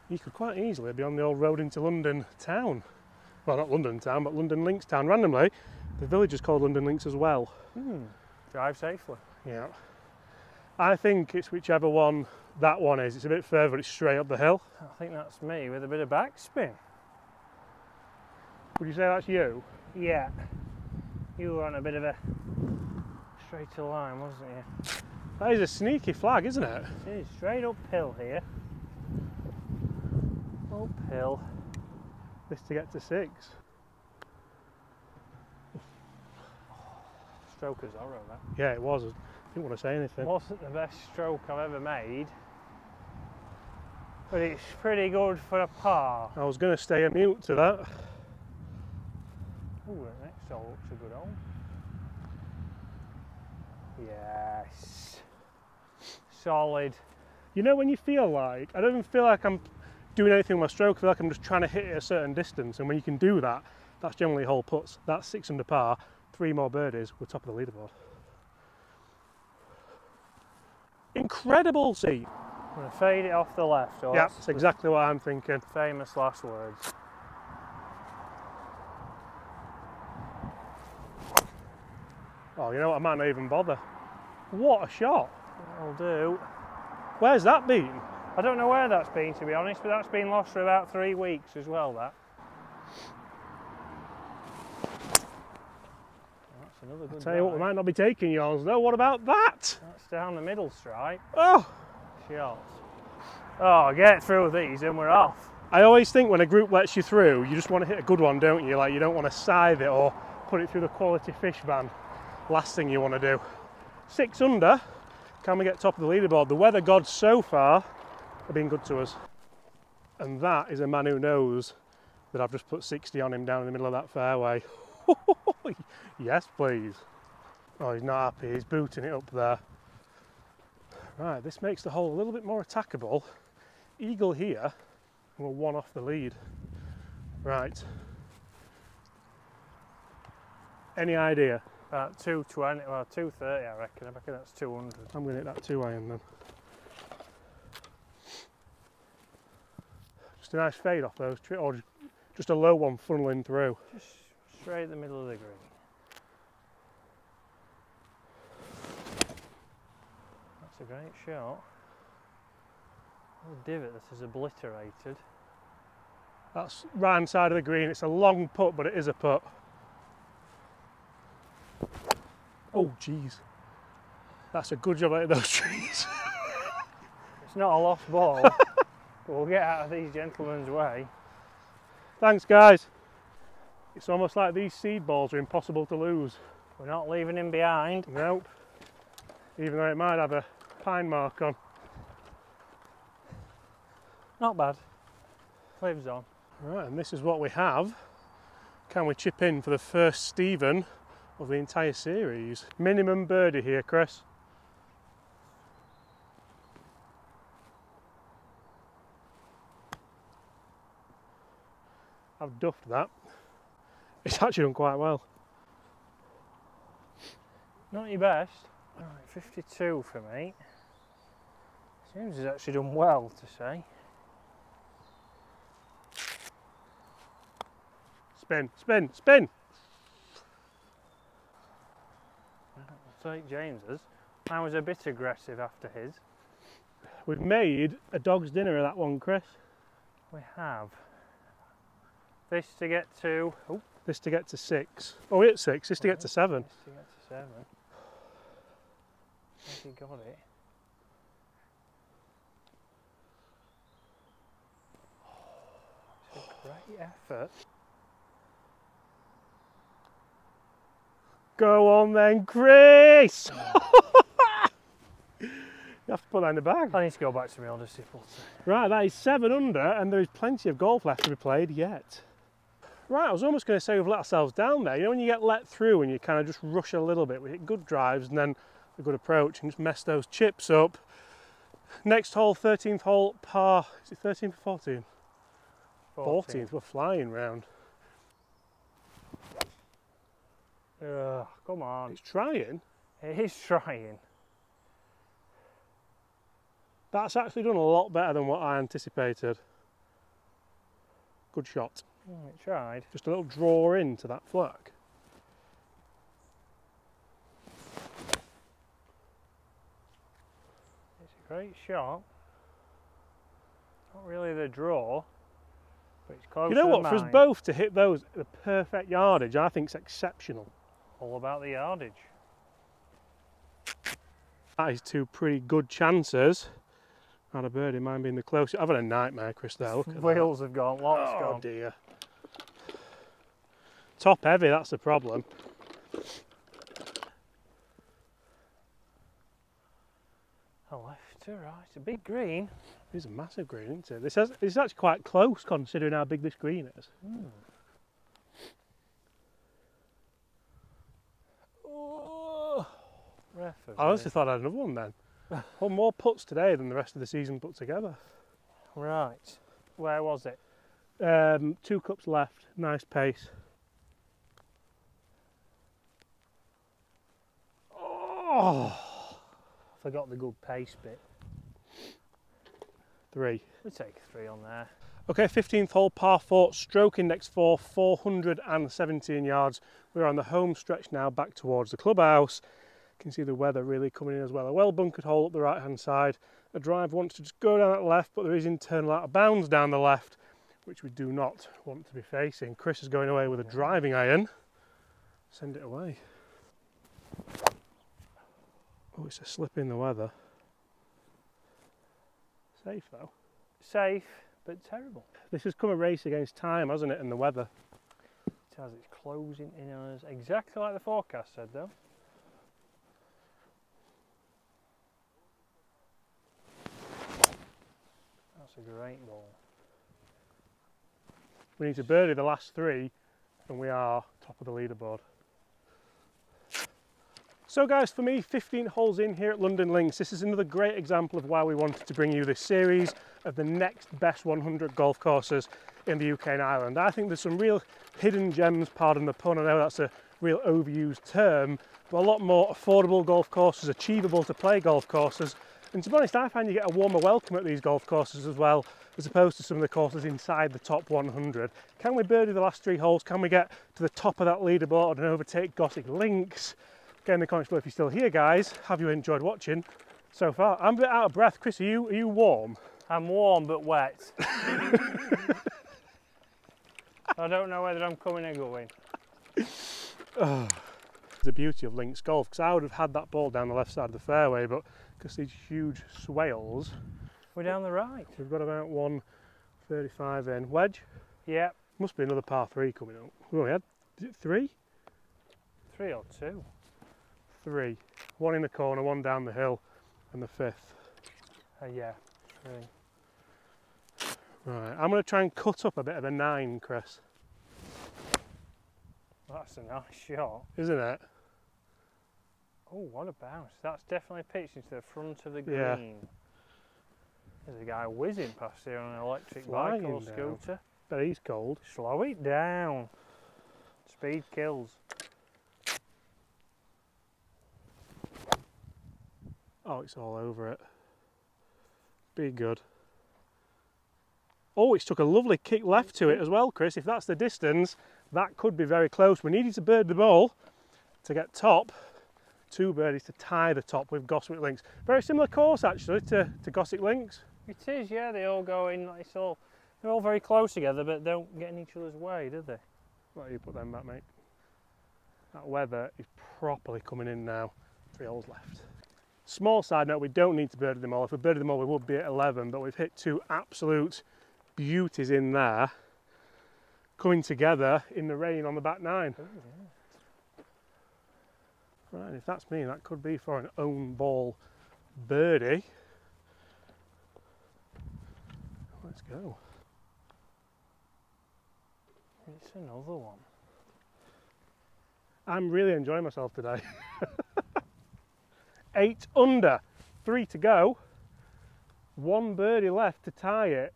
You could quite easily be on the old road into London town. Well, not London town, but Lundin Links town. Randomly, the village is called Lundin Links as well. Hmm. Drive safely. Yeah. I think it's whichever one that one is. It's a bit further, it's straight up the hill. I think that's me with a bit of backspin. Would you say that's you? Yeah. You were on a bit of a straighter line, wasn't you? That is a sneaky flag, isn't it? It is straight uphill here. Uphill. This to get to six. Stroke as Zorro, that. Yeah, it was. I didn't want to say anything. Wasn't the best stroke I've ever made. But it's pretty good for a par. I was going to stay a mute to that. Ooh, the next hole looks a good hole. Yes. Solid. You know when you feel like, I don't even feel like I'm doing anything with my stroke, I feel like I'm just trying to hit it a certain distance. And when you can do that, that's generally hole puts. That's six under par, three more birdies, we're top of the leaderboard. Incredible, see. I'm going to fade it off the left. Or yeah, that's exactly what I'm thinking. Famous last words. Oh, you know what? I might not even bother. What a shot! I'll do. Where's that been? I don't know where that's been to be honest, but that's been lost for about three weeks as well. That. That's another good. I'll tell you what, we might not be taking yours though. What about that? That's down the middle stripe. Oh, Shots. Oh, get through these and we're off. I always think when a group lets you through, you just want to hit a good one, don't you? Like you don't want to scythe it or put it through the quality fish van. Last thing you want to do. Six under. Can we get top of the leaderboard? The weather gods so far have been good to us. And that is a man who knows that I've just put 60 on him down in the middle of that fairway. yes, please. Oh, he's not happy. He's booting it up there. Right, this makes the hole a little bit more attackable. Eagle here, and we're one off the lead. Right. Any idea? About 220, well 230 I reckon. I reckon that's 200. I'm going to hit that two iron then. Just a nice fade off those, or just a low one funneling through. Just straight in the middle of the green. That's a great shot. Little divot that is obliterated. That's right hand side of the green. It's a long putt, but it is a putt. Oh, jeez. That's a good job out of those trees. It's not a lost ball, we'll get out of these gentlemen's way. Thanks, guys. It's almost like these seed balls are impossible to lose. We're not leaving him behind. Nope. Even though it might have a pine mark on. Not bad. Lives on. Right, and this is what we have. Can we chip in for the first Stephen of the entire series? Minimum birdie here, Chris. I've duffed that. It's actually done quite well. Not your best. Right, 52 for me. James has actually done well to say. Spin, spin, spin! I'll take James's. I was a bit aggressive after his. We've made a dog's dinner of that one, Chris. We have. This to get to. Oh, This to get to six. Oh, we hit six. This to get to seven. this to get to seven. Has he got it? Oh, it's great effort. Go on then, Chris! Hmm. you have to put that in the bag. I need to go back to my putter. Right, that is seven under, and there is plenty of golf left to be played yet. Right, I was almost going to say we've let ourselves down there. You know, when you get let through and you kind of just rush a little bit, we hit good drives and then a good approach and just mess those chips up. Next hole, 13th hole, par. Is it 13th or 14? 14th. We're flying round. Ugh, come on. It's trying. He's trying. That's actually done a lot better than what I anticipated. Good shot. Mm, it tried. Just a little draw into that flick. It's a great shot. Not really the draw, but it's close You know what? For us both to hit those the perfect yardage, I think is exceptional. All about the yardage. That is two pretty good chances. Had a birdie, mine being the closest. I've had a nightmare, Chris. There, look. Wheels have gone, lots Oh gone. dear. Top heavy, that's the problem. A left to right, a big green. It's a massive green, isn't it? This, has, this is actually quite close considering how big this green is. Oh, I honestly thought I had another one then. well, more putts today than the rest of the season put together. Right. Where was it? Um, two cups left, nice pace. Oh, Forgot the good pace bit. Three. We'll take three on there. Okay, 15th hole, par four, stroke index four, 417 yards. We're on the home stretch now, back towards the clubhouse. You can see the weather really coming in as well. A well bunkered hole up the right hand side. A drive wants to just go down that left, but there is internal out of bounds down the left, which we do not want to be facing. Chris is going away with a driving iron. Send it away. Oh, it's a slip in the weather. Safe though. Safe, but terrible. This has come a race against time, hasn't it, and the weather. It has it's closing in on us, exactly like the forecast said though. That's a great ball. We need to birdie the last three, and we are top of the leaderboard. So guys, for me, 15 holes in here at Lundin Links, this is another great example of why we wanted to bring you this series of the next best 100 golf courses in the UK and Ireland. I think there's some real hidden gems, pardon the pun, I know that's a real overused term, but a lot more affordable golf courses, achievable to play golf courses. And to be honest, I find you get a warmer welcome at these golf courses as well, as opposed to some of the courses inside the top 100. Can we birdie the last three holes? Can we get to the top of that leaderboard and overtake Goswick Links? Get in the comments below if you're still here, guys. Have you enjoyed watching so far? I'm a bit out of breath. Chris, are you, are you warm? I'm warm but wet. I don't know whether I'm coming or going. Oh, the beauty of links golf because I would have had that ball down the left side of the fairway, but because these huge swales, We're down the right. we've got about 135 in. Wedge, Yep, must be another par three coming up. We only had is it three? three or two. Three. One in the corner, one down the hill, and the fifth. Uh, yeah, three. Right, I'm going to try and cut up a bit of a nine, Chris, That's a nice shot. isn't it? Oh, what a bounce. That's definitely pitched into the front of the green. Yeah. There's a guy whizzing past here on an electric Flying bike or down. scooter. But he's cold. Slow it down. Speed kills. Oh, it's all over it. Be good. Oh, it's took a lovely kick left to it as well, Chris. If that's the distance, that could be very close. We needed to bird the ball to get top. Two birdies to tie the top with Goswick Links. Very similar course actually to, to Goswick Links. It is, yeah. They all go in. It's all. They're all very close together, but don't get in each other's way, do they? Let you put them back, mate. That weather is properly coming in now. Three holes left. Small side note, we don't need to birdie them all. If we birdie them all, we would be at 11, but we've hit two absolute beauties in there, coming together in the rain on the back nine. Oh, right, if that's me, that could be for an own ball birdie. Let's go. It's another one. I'm really enjoying myself today. Eight under, three to go. One birdie left to tie it.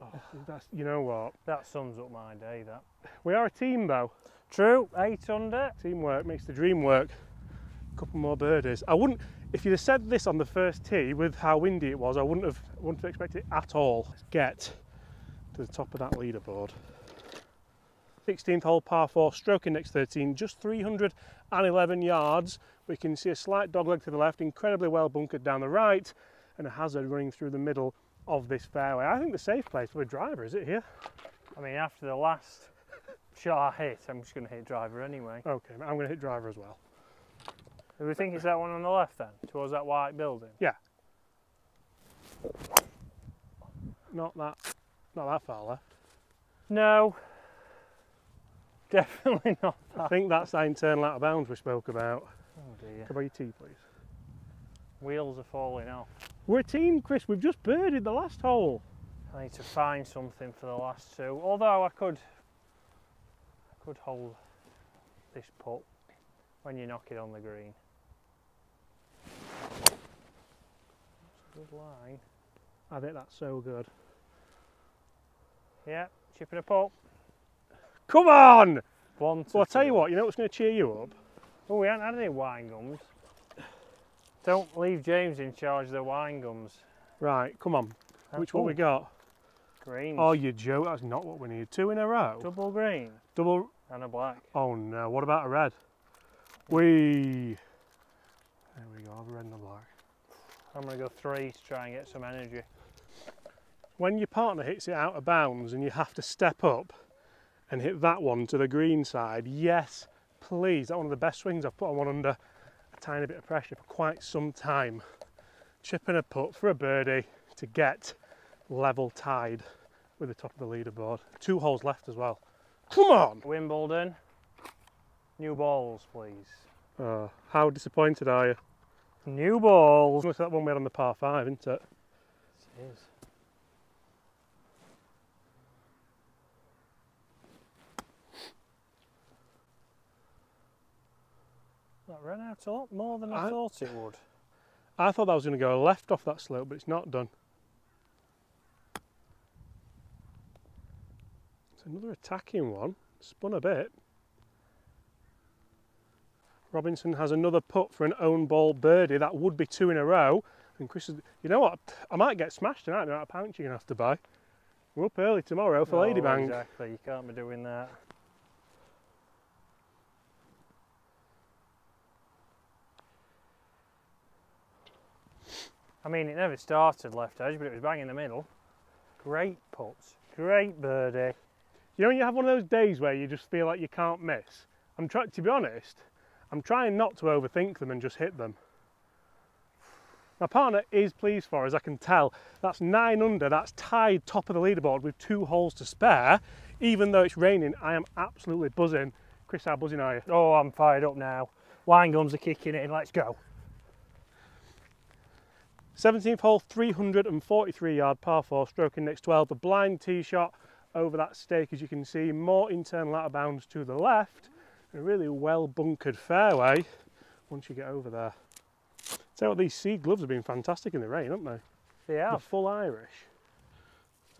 Oh, that's, you know what? That sums up my day. That. We are a team though. True. Eight under. Teamwork makes the dream work. A couple more birdies. I wouldn't, if you'd have said this on the first tee with how windy it was, I wouldn't have, wouldn't have expected it at all. Let's get to the top of that leaderboard. 16th hole par 4, stroke index 13, just 311 yards. We can see a slight dogleg to the left, incredibly well bunkered down the right, and a hazard running through the middle of this fairway. I think the safe place for a driver, is it here? I mean, after the last shot I hit, I'm just going to hit driver anyway. Okay, I'm going to hit driver as well. Do we think it's that one on the left then, towards that white building? Yeah. Not that, not that far left. No. Definitely not I think that's that internal out of bounds we spoke about. Dear. Come on, your tee, please. Wheels are falling off. We're a team, Chris. We've just birdied the last hole. I need to find something for the last two. Although I could, I could hold this putt when you knock it on the green. That's a good line. I think that's so good. Yeah, chipping a putt. Come on! One. Well, I'll tell you what, you know what's going to cheer you up? Oh, we haven't had any wine gums. Don't leave James in charge of the wine gums. Right, come on. Which one we got? Green. Oh, you joke. That's not what we need. Two in a row. Double green Double. and a black. Oh no. What about a red? We. There we go. A red and a black. I'm going to go three to try and get some energy. When your partner hits it out of bounds and you have to step up and hit that one to the green side, yes, please. That's one of the best swings I've put on one under a tiny bit of pressure for quite some time. Chipping a putt for a birdie to get level tied with the top of the leaderboard. Two holes left as well. Come on! Wimbledon. New balls, please. Oh, how disappointed are you? New balls. It's that one we had on the par five, isn't it? It is. That ran out a lot more than I, I- thought it would. I thought that was going to go left off that slope, but it's not done. It's another attacking one. Spun a bit. Robinson has another putt for an own ball birdie. That would be two in a row. And Chris is, you know what? I might get smashed tonight. The amount of pints you're going to have to buy. We're up early tomorrow for No, Ladybank. Exactly, you can't be doing that. I mean, it never started left edge, but it was bang in the middle. Great putts, great birdie. You know when you have one of those days where you just feel like you can't miss? I'm trying, to be honest, I'm trying not to overthink them and just hit them. My partner is pleased for, as I can tell. That's nine under, that's tied top of the leaderboard with two holes to spare. Even though it's raining, I am absolutely buzzing. Chris, how buzzing are you? Oh, I'm fired up now. Wine gums are kicking in, let's go. 17th hole, 343 yard par 4, stroking next 12. A blind tee shot over that stake, as you can see. More internal out of bounds to the left. A really well bunkered fairway once you get over there. Tell you what, these seed gloves have been fantastic in the rain, haven't they? They The have. full Irish.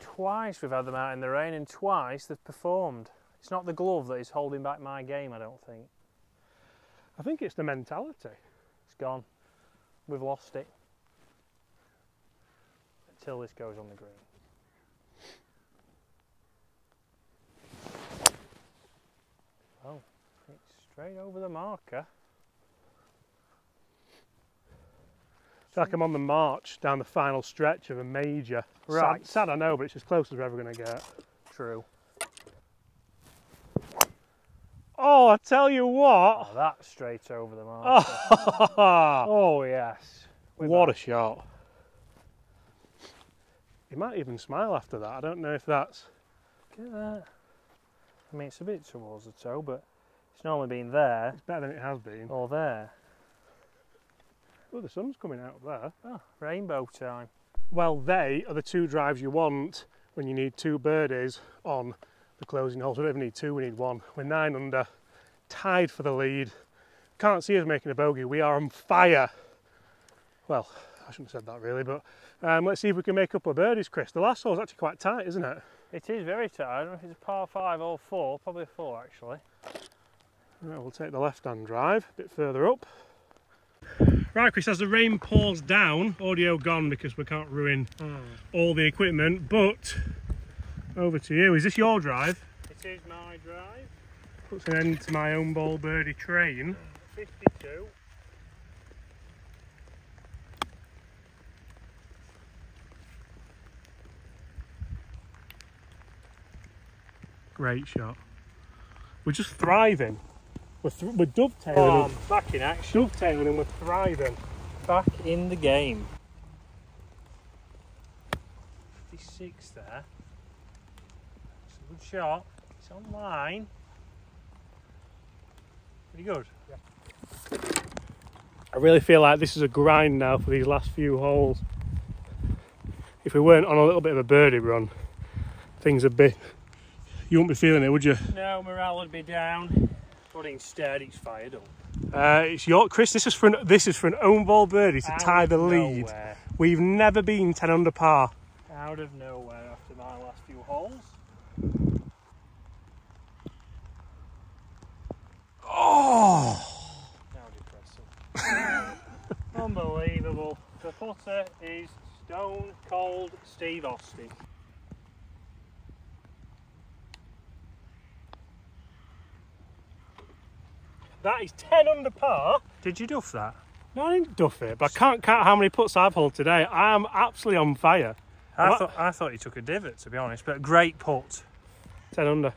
Twice we've had them out in the rain and twice they've performed. It's not the glove that is holding back my game, I don't think. I think it's the mentality. It's gone. We've lost it. Until this goes on the green. Oh, it's straight over the marker. It's like I'm on the march down the final stretch of a major. Sad- Right. Sad, I know, but it's as close as we're ever going to get. True. Oh, I tell you what! Oh, that's straight over the marker. Oh, Oh, yes. We're what a shot. He might even smile after that. I don't know if that's. Look at that. I mean, it's a bit towards the toe, but it's normally been there It's better than it has been. or there. Oh, the sun's coming out there. Oh, rainbow time. Well, they are the two drives you want when you need two birdies on the closing holes. We don't even need two, we need one. We're nine under, tied for the lead. Can't see us making a bogey. We are on fire. Well, I shouldn't have said that really, but um, let's see if we can make up a birdies, Chris. The last hole's actually quite tight, isn't it? It is very tight. I don't know if it's a par five or four. Probably a four, actually. Right, we'll take the left-hand drive a bit further up. Right, Chris, as the rain pours down, audio gone because we can't ruin all the equipment, but over to you. Is this your drive? It is my drive. Puts an end to my own ball birdie train. 52. Great shot. We're just thriving. We're, th- we're Oh, dovetailing. I'm back in action. dovetailing and we're thriving. Back in the game. 56 there. It's a good shot. It's on line. Pretty good. I really feel like this is a grind now for these last few holes. If we weren't on a little bit of a birdie run, things would be. You wouldn't be feeling it, would you? No, morale would be down. But instead, it's fired up. Uh, it's your Chris. This is for an, this is for an own ball birdie to Out tie the lead. Nowhere. We've never been ten under par. Out of nowhere after my last few holes. Oh, Now depressing. Unbelievable. The putter is Stone cold Steve Austin. That is 10 under par. Did you duff that? No, I didn't duff it, but I can't count how many putts I've hauled today. I am absolutely on fire. I thought I thought you took a divot to be honest, but great putt. 10 under.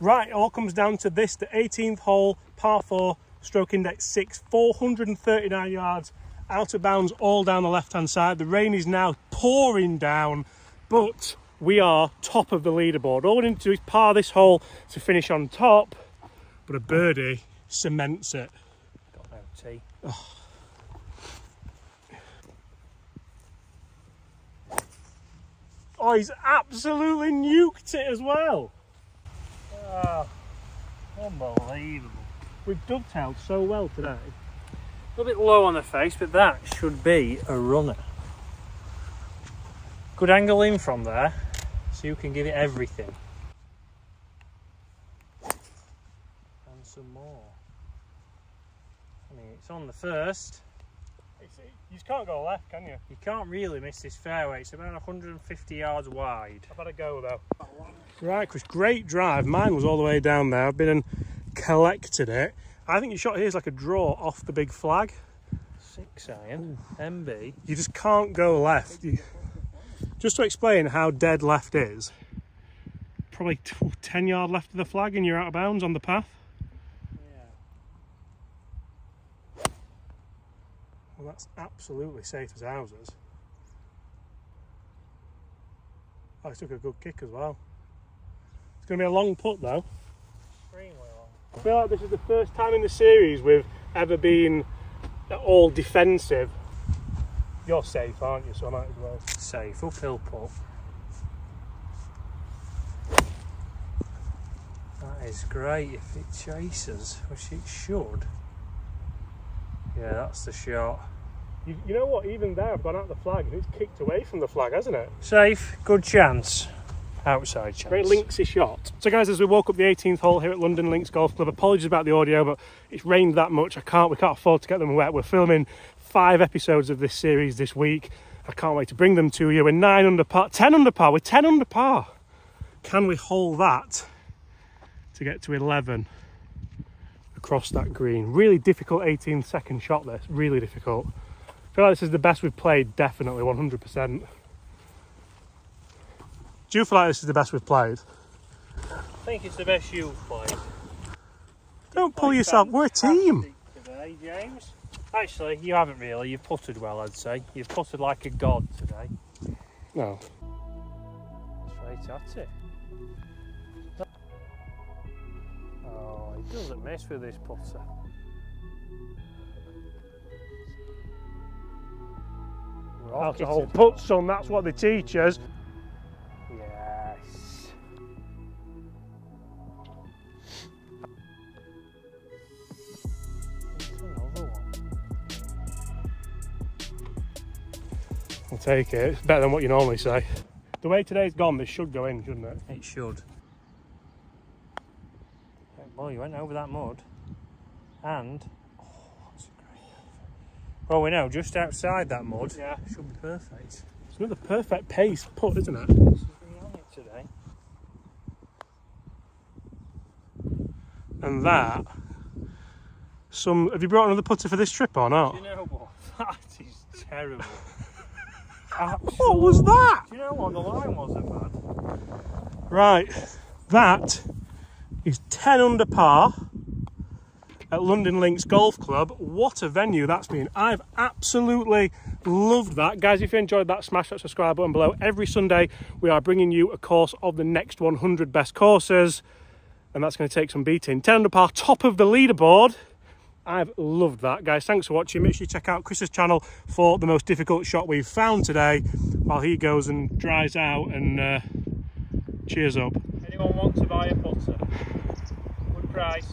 Right, it all comes down to this the 18th hole, par 4, stroke index 6, 439 yards, out of bounds all down the left hand side. The rain is now pouring down, but we are top of the leaderboard. All we need to do is par this hole to finish on top, but a birdie cements it. Got no tee. Oh, he's absolutely nuked it as well. Oh, unbelievable. We've dovetailed so well today. A little bit low on the face, but that should be a runner. Good angle in from there, so you can give it everything. And some more. I mean, it's on the first. It's, you just can't go left, can you? You can't really miss this fairway. It's about 150 yards wide. I've had a go though. Right, Chris, great drive. Mine was all the way down there. I've been and collected it. I think your shot here is like a draw off the big flag. Six iron, MB. You just can't go left. You- just to explain how dead left is, probably 10 yard left of the flag and you're out of bounds on the path. Yeah. Well, that's absolutely safe as houses. Oh, he took a good kick as well. It's going to be a long putt though. Extremely. I feel like this is the first time in the series we've ever been at all defensive. You're safe, aren't you? So I might as well. Safe, uphill putt. That is great if it chases, which it should. Yeah, that's the shot. You, you know what? Even there, I've gone out the flag and it's kicked away from the flag, hasn't it? Safe, good chance. Outside chance. Very linksy shot. So, guys, as we walk up the 18th hole here at Lundin Links Golf Club, apologies about the audio, but it's rained that much. I can't. We can't afford to get them wet. We're filming five episodes of this series this week. I can't wait to bring them to you. We're nine under par, ten under par. We're ten under par. Can we hold that to get to 11 across that green? Really difficult 18 second shot. This really difficult. I feel like this is the best we've played. Definitely 100%. Do you feel like this is the best we've played? I think it's the best you've played. Don't pull yourself. We're a team. Today, James. Actually, you haven't really. You've putted well, I'd say. You've putted like a god today. No. Straight at it. Oh, he doesn't mess with this putter. How to hold putts, son. That's what they teach us. Take it. It's better than what you normally say. The way today's gone, this should go in, shouldn't it? It should. Well, you went over that mud. And. Oh, that's a great effort. Well, we know just outside that mud. Yeah. Should be perfect. It's another perfect pace putt, isn't it? This has been on it today. And that. Some. Have you brought another putter for this trip or not? Do you know what? That is terrible. What was that? Do you know what? The line wasn't bad. Right. That is 10 under par at Lundin Links Golf Club. What a venue that's been. I've absolutely loved that. Guys, if you enjoyed that, smash that subscribe button below. Every Sunday, we are bringing you a course of the next 100 best courses, and that's going to take some beating. 10 under par, top of the leaderboard. I've loved that, guys. Thanks for watching. Make sure you check out Chris's channel for the most difficult shot we've found today while he goes and dries out and uh, cheers up. Anyone want to buy a putter? Good price.